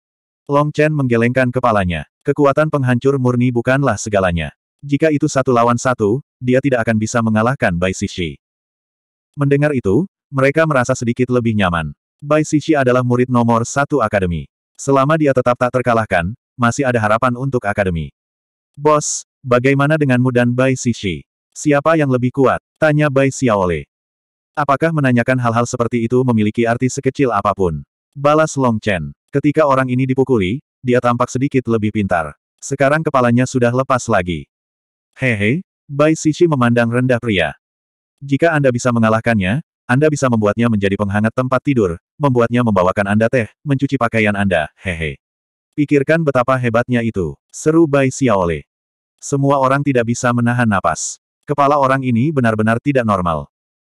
Long Chen menggelengkan kepalanya. Kekuatan penghancur murni bukanlah segalanya. Jika itu satu lawan satu, dia tidak akan bisa mengalahkan Bai Sishi. Mendengar itu, mereka merasa sedikit lebih nyaman. Bai Sishi adalah murid nomor satu akademi. Selama dia tetap tak terkalahkan, masih ada harapan untuk akademi. Bos, bagaimana denganmu dan Bai Sishi? Siapa yang lebih kuat? Tanya Bai Xiaole. Apakah menanyakan hal-hal seperti itu memiliki arti sekecil apa pun? Balas Long Chen. Ketika orang ini dipukuli, dia tampak sedikit lebih pintar. Sekarang kepalanya sudah lepas lagi. Hehe, Bai Sishi memandang rendah pria. Jika Anda bisa mengalahkannya, Anda bisa membuatnya menjadi penghangat tempat tidur, membuatnya membawakan Anda teh, mencuci pakaian Anda, hehe. Pikirkan betapa hebatnya itu, seru Bai Xiaole. Semua orang tidak bisa menahan napas. Kepala orang ini benar-benar tidak normal.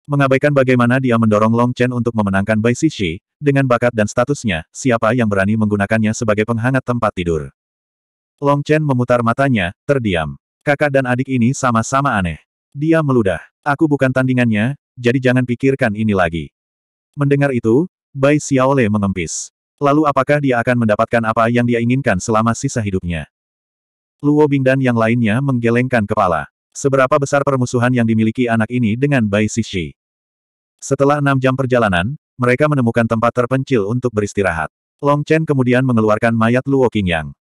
Mengabaikan bagaimana dia mendorong Long Chen untuk memenangkan Bai Sishi, dengan bakat dan statusnya, siapa yang berani menggunakannya sebagai penghangat tempat tidur. Long Chen memutar matanya, terdiam. Kakak dan adik ini sama-sama aneh. Dia meludah. Aku bukan tandingannya, jadi jangan pikirkan ini lagi. Mendengar itu, Bai Xiaole mengempis. Lalu apakah dia akan mendapatkan apa yang dia inginkan selama sisa hidupnya? Luo Bing dan yang lainnya menggelengkan kepala. Seberapa besar permusuhan yang dimiliki anak ini dengan Bai Sishi? Setelah enam jam perjalanan, mereka menemukan tempat terpencil untuk beristirahat. Long Chen kemudian mengeluarkan mayat Luo Qingyang.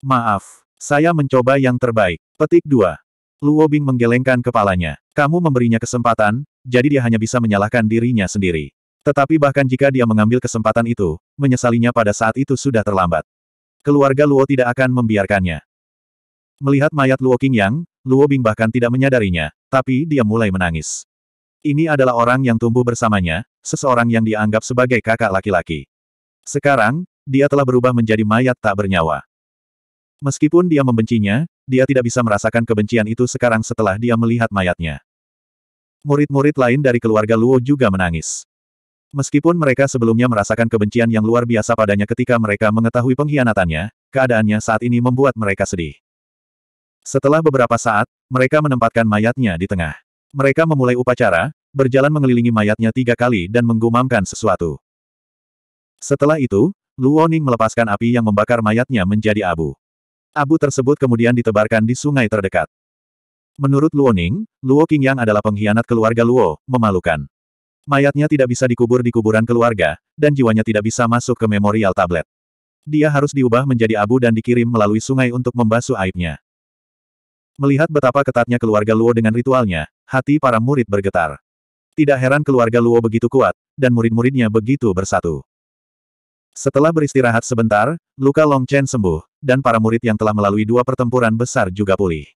Maaf, saya mencoba yang terbaik. Petik 2. Luo Bing menggelengkan kepalanya. Kamu memberinya kesempatan, jadi dia hanya bisa menyalahkan dirinya sendiri. Tetapi bahkan jika dia mengambil kesempatan itu, menyesalinya pada saat itu sudah terlambat. Keluarga Luo tidak akan membiarkannya. Melihat mayat Luo Qingyang, Luo Bing bahkan tidak menyadarinya, tapi dia mulai menangis. Ini adalah orang yang tumbuh bersamanya, seseorang yang dianggap sebagai kakak laki-laki. Sekarang, dia telah berubah menjadi mayat tak bernyawa. Meskipun dia membencinya, dia tidak bisa merasakan kebencian itu sekarang setelah dia melihat mayatnya. Murid-murid lain dari keluarga Luo juga menangis. Meskipun mereka sebelumnya merasakan kebencian yang luar biasa padanya ketika mereka mengetahui pengkhianatannya, keadaannya saat ini membuat mereka sedih. Setelah beberapa saat, mereka menempatkan mayatnya di tengah. Mereka memulai upacara, berjalan mengelilingi mayatnya tiga kali dan menggumamkan sesuatu. Setelah itu, Lu Woning melepaskan api yang membakar mayatnya menjadi abu. Abu tersebut kemudian ditebarkan di sungai terdekat. Menurut Luoning, Luo Qingyang adalah pengkhianat keluarga Luo, memalukan. Mayatnya tidak bisa dikubur di kuburan keluarga, dan jiwanya tidak bisa masuk ke memorial tablet. Dia harus diubah menjadi abu dan dikirim melalui sungai untuk membasuh aibnya. Melihat betapa ketatnya keluarga Luo dengan ritualnya, hati para murid bergetar. Tidak heran keluarga Luo begitu kuat, dan murid-muridnya begitu bersatu. Setelah beristirahat sebentar, luka Long Chen sembuh, dan para murid yang telah melalui dua pertempuran besar juga pulih.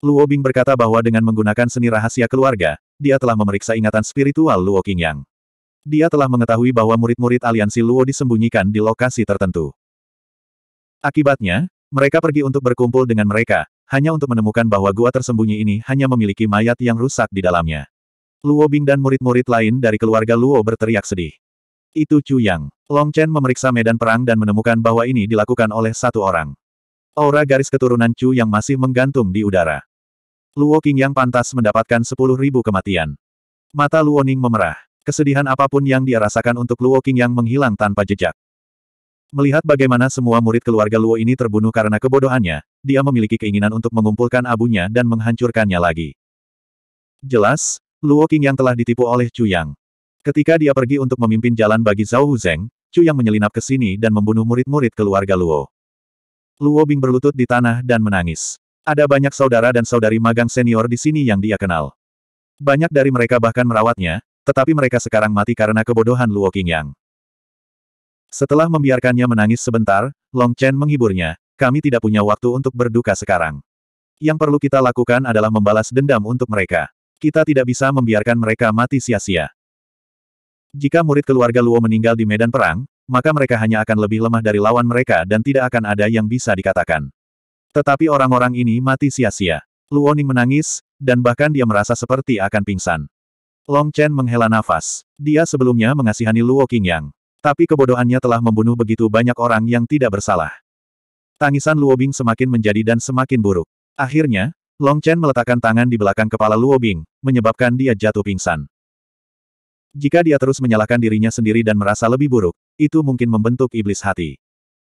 Luo Bing berkata bahwa dengan menggunakan seni rahasia keluarga, dia telah memeriksa ingatan spiritual Luo Qingyang. Dia telah mengetahui bahwa murid-murid aliansi Luo disembunyikan di lokasi tertentu. Akibatnya, mereka pergi untuk berkumpul dengan mereka, hanya untuk menemukan bahwa gua tersembunyi ini hanya memiliki mayat yang rusak di dalamnya. Luo Bing dan murid-murid lain dari keluarga Luo berteriak sedih. Itu Chu Yang. Long Chen memeriksa medan perang dan menemukan bahwa ini dilakukan oleh satu orang. Aura garis keturunan Chu yang masih menggantung di udara. Luo Qing yang pantas mendapatkan sepuluh ribu kematian. Mata Luo Ning memerah. Kesedihan apa pun yang dia rasakan untuk Luo Qing yang menghilang tanpa jejak. Melihat bagaimana semua murid keluarga Luo ini terbunuh karena kebodohannya, dia memiliki keinginan untuk mengumpulkan abunya dan menghancurkannya lagi. Jelas, Luo Qing yang telah ditipu oleh Chu Yang. Ketika dia pergi untuk memimpin jalan bagi Zhao Huzeng, Chu Yang menyelinap ke sini dan membunuh murid-murid keluarga Luo. Luo Bing berlutut di tanah dan menangis. Ada banyak saudara dan saudari magang senior di sini yang dia kenal. Banyak dari mereka bahkan merawatnya, tetapi mereka sekarang mati karena kebodohan Luo Qingyang. Setelah membiarkannya menangis sebentar, Long Chen menghiburnya, kami tidak punya waktu untuk berduka sekarang. Yang perlu kita lakukan adalah membalas dendam untuk mereka. Kita tidak bisa membiarkan mereka mati sia-sia. Jika murid keluarga Luo meninggal di medan perang, maka mereka hanya akan lebih lemah dari lawan mereka dan tidak akan ada yang bisa dikatakan. Tetapi orang-orang ini mati sia-sia. Luo Ning menangis, dan bahkan dia merasa seperti akan pingsan. Long Chen menghela nafas. Dia sebelumnya mengasihani Luo Qingyang. Tapi kebodohannya telah membunuh begitu banyak orang yang tidak bersalah. Tangisan Luo Bing semakin menjadi dan semakin buruk. Akhirnya, Long Chen meletakkan tangan di belakang kepala Luo Bing, menyebabkan dia jatuh pingsan. Jika dia terus menyalahkan dirinya sendiri dan merasa lebih buruk, itu mungkin membentuk iblis hati.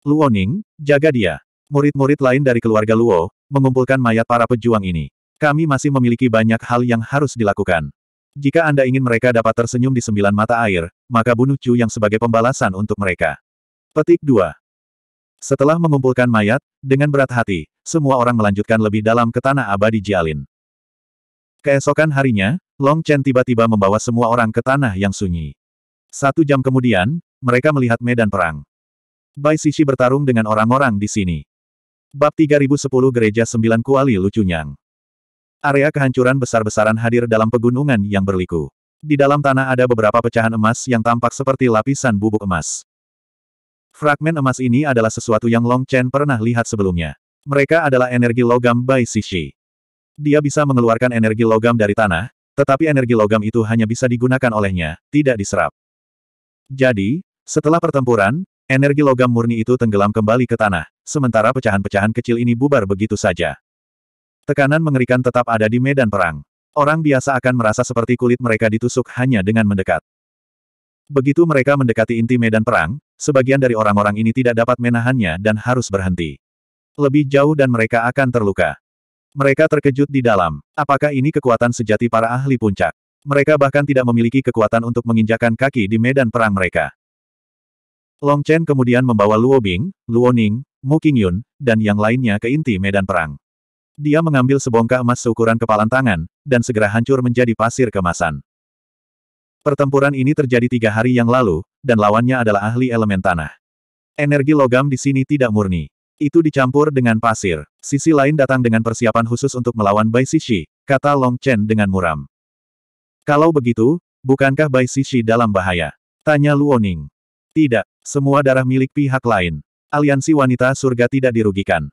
Luo Ning, jaga dia. Murid-murid lain dari keluarga Luo, mengumpulkan mayat para pejuang ini. Kami masih memiliki banyak hal yang harus dilakukan. Jika Anda ingin mereka dapat tersenyum di sembilan mata air, maka bunuh Chu yang sebagai pembalasan untuk mereka. Petik 2. Setelah mengumpulkan mayat, dengan berat hati, semua orang melanjutkan lebih dalam ke tanah abadi Jialin. Keesokan harinya, Long Chen tiba-tiba membawa semua orang ke tanah yang sunyi. Satu jam kemudian, mereka melihat medan perang. Bai Sishi bertarung dengan orang-orang di sini. Bab 3010 Gereja Sembilan Kuali Lucunyang Area kehancuran besar-besaran hadir dalam pegunungan yang berliku. Di dalam tanah ada beberapa pecahan emas yang tampak seperti lapisan bubuk emas. Fragmen emas ini adalah sesuatu yang Long Chen pernah lihat sebelumnya. Mereka adalah energi logam Bai Sishi. Dia bisa mengeluarkan energi logam dari tanah, tetapi energi logam itu hanya bisa digunakan olehnya, tidak diserap. Jadi, setelah pertempuran, energi logam murni itu tenggelam kembali ke tanah, sementara pecahan-pecahan kecil ini bubar begitu saja. Tekanan mengerikan tetap ada di medan perang. Orang biasa akan merasa seperti kulit mereka ditusuk hanya dengan mendekat. Begitu mereka mendekati inti medan perang, sebagian dari orang-orang ini tidak dapat menahannya dan harus berhenti. Lebih jauh dan mereka akan terluka. Mereka terkejut di dalam. Apakah ini kekuatan sejati para ahli puncak? Mereka bahkan tidak memiliki kekuatan untuk menginjakan kaki di medan perang mereka. Long Chen kemudian membawa Luo Bing, Luo Ning, Mu Qingyun, dan yang lainnya ke inti medan perang. Dia mengambil sebongkah emas seukuran kepalan tangan, dan segera hancur menjadi pasir kemasan. Pertempuran ini terjadi tiga hari yang lalu, dan lawannya adalah ahli elemen tanah. Energi logam di sini tidak murni. Itu dicampur dengan pasir. Sisi lain datang dengan persiapan khusus untuk melawan Bai Sishi, kata Long Chen dengan muram. Kalau begitu, bukankah Bai Sishi dalam bahaya? Tanya Luoning. Tidak, semua darah milik pihak lain. Aliansi wanita surga tidak dirugikan.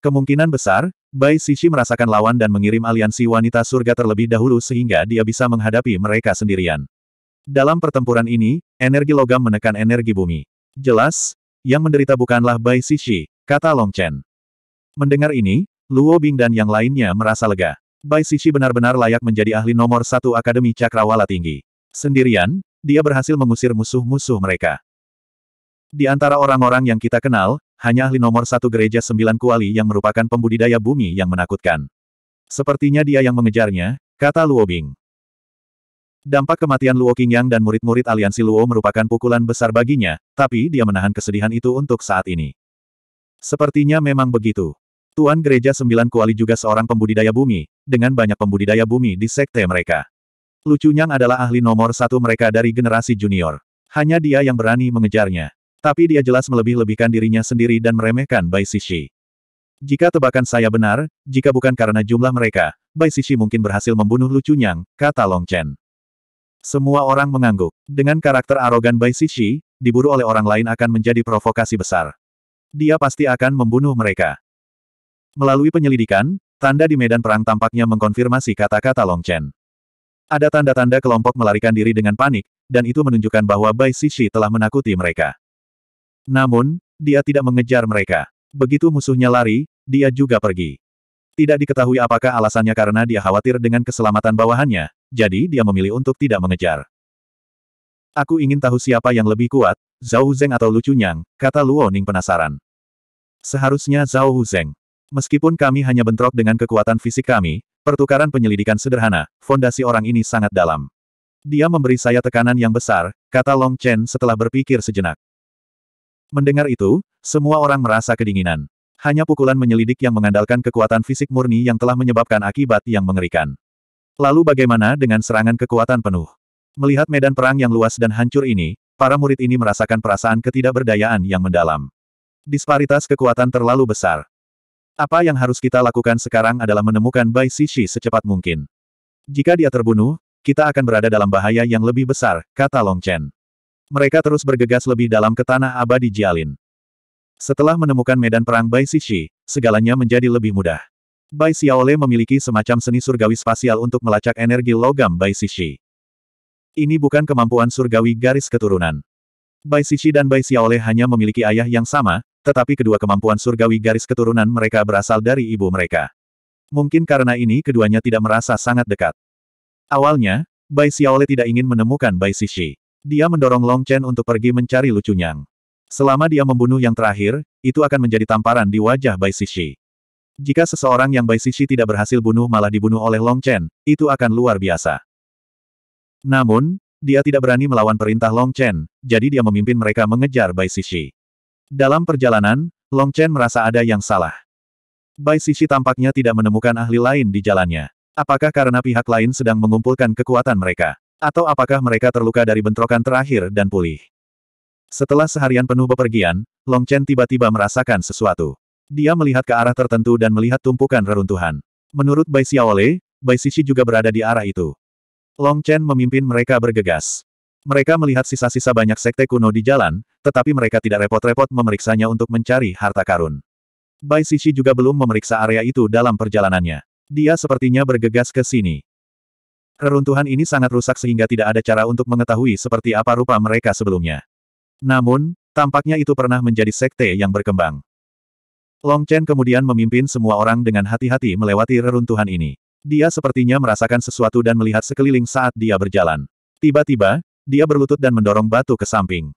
Kemungkinan besar, Bai Sishi merasakan lawan dan mengirim aliansi wanita surga terlebih dahulu sehingga dia bisa menghadapi mereka sendirian. Dalam pertempuran ini, energi logam menekan energi bumi. Jelas, yang menderita bukanlah Bai Sishi, kata Long Chen. Mendengar ini, Luo Bing dan yang lainnya merasa lega. Bai Sishi benar-benar layak menjadi ahli nomor satu Akademi Cakrawala Tinggi. Sendirian, dia berhasil mengusir musuh-musuh mereka. Di antara orang-orang yang kita kenal, hanya ahli nomor satu gereja sembilan kuali yang merupakan pembudidaya bumi yang menakutkan. Sepertinya dia yang mengejarnya, kata Luo Bing. Dampak kematian Luo Qingyang dan murid-murid aliansi Luo merupakan pukulan besar baginya, tapi dia menahan kesedihan itu untuk saat ini. Sepertinya memang begitu. Tuan Gereja Sembilan Kuali juga seorang pembudidaya bumi, dengan banyak pembudidaya bumi di sekte mereka. Lucunyang adalah ahli nomor satu mereka dari generasi junior. Hanya dia yang berani mengejarnya. Tapi dia jelas melebih-lebihkan dirinya sendiri dan meremehkan Bai Sishi. Jika tebakan saya benar, jika bukan karena jumlah mereka, Bai Sishi mungkin berhasil membunuh Lucunyang, kata Long Chen. Semua orang mengangguk. Dengan karakter arogan Bai Sishi, diburu oleh orang lain akan menjadi provokasi besar. Dia pasti akan membunuh mereka. Melalui penyelidikan, tanda di medan perang tampaknya mengkonfirmasi kata-kata Long Chen. Ada tanda-tanda kelompok melarikan diri dengan panik, dan itu menunjukkan bahwa Bai Sishi telah menakuti mereka. Namun, dia tidak mengejar mereka. Begitu musuhnya lari, dia juga pergi. Tidak diketahui apakah alasannya karena dia khawatir dengan keselamatan bawahannya, jadi dia memilih untuk tidak mengejar. Aku ingin tahu siapa yang lebih kuat, Zhao Zeng atau Lu Chunyang, kata Luo Ning penasaran. Seharusnya Zhao Zeng. Meskipun kami hanya bentrok dengan kekuatan fisik kami, pertukaran penyelidikan sederhana, fondasi orang ini sangat dalam. Dia memberi saya tekanan yang besar, kata Long Chen setelah berpikir sejenak. Mendengar itu, semua orang merasa kedinginan. Hanya pukulan menyelidik yang mengandalkan kekuatan fisik murni yang telah menyebabkan akibat yang mengerikan. Lalu bagaimana dengan serangan kekuatan penuh? Melihat medan perang yang luas dan hancur ini, para murid ini merasakan perasaan ketidakberdayaan yang mendalam. Disparitas kekuatan terlalu besar. Apa yang harus kita lakukan sekarang adalah menemukan Bai Sishi secepat mungkin. Jika dia terbunuh, kita akan berada dalam bahaya yang lebih besar, kata Long Chen. Mereka terus bergegas lebih dalam ke tanah abadi Jialin. Setelah menemukan medan perang Bai Sishi, segalanya menjadi lebih mudah. Bai Xiaole memiliki semacam seni surgawi spasial untuk melacak energi logam Bai Sishi. Ini bukan kemampuan surgawi garis keturunan. Bai Sishi dan Bai Xiaole hanya memiliki ayah yang sama, tetapi kedua kemampuan surgawi garis keturunan mereka berasal dari ibu mereka. Mungkin karena ini keduanya tidak merasa sangat dekat. Awalnya, Bai Xiaole tidak ingin menemukan Bai Sishi. Dia mendorong Long Chen untuk pergi mencari lucunyang. Selama dia membunuh yang terakhir, itu akan menjadi tamparan di wajah Bai Sishi. Jika seseorang yang Bai Sishi tidak berhasil bunuh malah dibunuh oleh Long Chen, itu akan luar biasa. Namun, dia tidak berani melawan perintah Long Chen, jadi dia memimpin mereka mengejar Bai Sishi. Dalam perjalanan, Long Chen merasa ada yang salah. Bai Sishi tampaknya tidak menemukan ahli lain di jalannya. Apakah karena pihak lain sedang mengumpulkan kekuatan mereka? Atau apakah mereka terluka dari bentrokan terakhir dan pulih? Setelah seharian penuh bepergian, Long Chen tiba-tiba merasakan sesuatu. Dia melihat ke arah tertentu dan melihat tumpukan reruntuhan. Menurut Bai Xiaole, Bai Sishi juga berada di arah itu. Long Chen memimpin mereka bergegas. Mereka melihat sisa-sisa banyak sekte kuno di jalan, tetapi mereka tidak repot-repot memeriksanya untuk mencari harta karun. Bai Sishi juga belum memeriksa area itu dalam perjalanannya. Dia sepertinya bergegas ke sini. Reruntuhan ini sangat rusak sehingga tidak ada cara untuk mengetahui seperti apa rupa mereka sebelumnya. Namun, tampaknya itu pernah menjadi sekte yang berkembang. Long Chen kemudian memimpin semua orang dengan hati-hati melewati reruntuhan ini. Dia sepertinya merasakan sesuatu dan melihat sekeliling saat dia berjalan. Tiba-tiba, dia berlutut dan mendorong batu ke samping.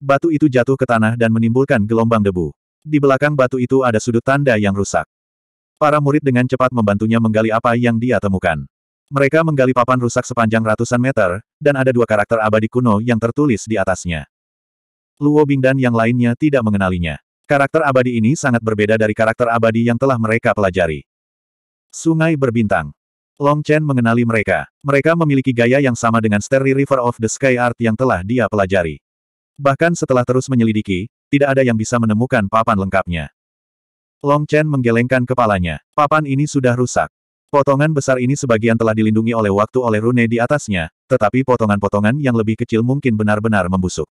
Batu itu jatuh ke tanah dan menimbulkan gelombang debu. Di belakang batu itu ada sudut tanda yang rusak. Para murid dengan cepat membantunya menggali apa yang dia temukan. Mereka menggali papan rusak sepanjang ratusan meter, dan ada dua karakter abadi kuno yang tertulis di atasnya. Luo Bing dan yang lainnya tidak mengenalinya. Karakter abadi ini sangat berbeda dari karakter abadi yang telah mereka pelajari. Sungai berbintang. Long Chen mengenali mereka. Mereka memiliki gaya yang sama dengan Starry River of the Sky Art yang telah dia pelajari. Bahkan setelah terus menyelidiki, tidak ada yang bisa menemukan papan lengkapnya. Long Chen menggelengkan kepalanya. Papan ini sudah rusak. Potongan besar ini sebagian telah dilindungi oleh waktu oleh rune di atasnya, tetapi potongan-potongan yang lebih kecil mungkin benar-benar membusuk.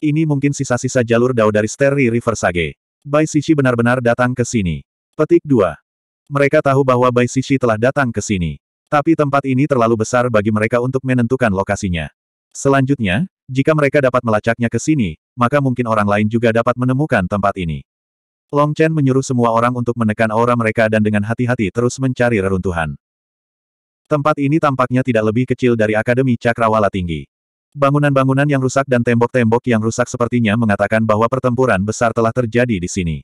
Ini mungkin sisa-sisa jalur dao dari Starry River Sage. Bai Sishi benar-benar datang ke sini. Petik 2. Mereka tahu bahwa Bai Sishi telah datang ke sini. Tapi tempat ini terlalu besar bagi mereka untuk menentukan lokasinya. Selanjutnya, jika mereka dapat melacaknya ke sini, maka mungkin orang lain juga dapat menemukan tempat ini. Long Chen menyuruh semua orang untuk menekan aura mereka dan dengan hati-hati terus mencari reruntuhan. Tempat ini tampaknya tidak lebih kecil dari Akademi Cakrawala Tinggi. Bangunan-bangunan yang rusak dan tembok-tembok yang rusak sepertinya mengatakan bahwa pertempuran besar telah terjadi di sini.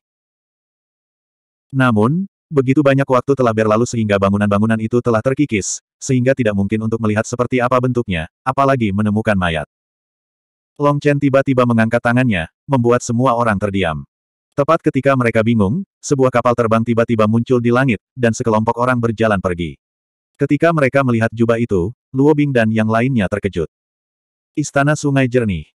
Namun, begitu banyak waktu telah berlalu sehingga bangunan-bangunan itu telah terkikis, sehingga tidak mungkin untuk melihat seperti apa bentuknya, apalagi menemukan mayat. Long Chen tiba-tiba mengangkat tangannya, membuat semua orang terdiam. Tepat ketika mereka bingung, sebuah kapal terbang tiba-tiba muncul di langit, dan sekelompok orang berjalan pergi. Ketika mereka melihat jubah itu, Luo Bing dan yang lainnya terkejut. Istana Sungai Jernih.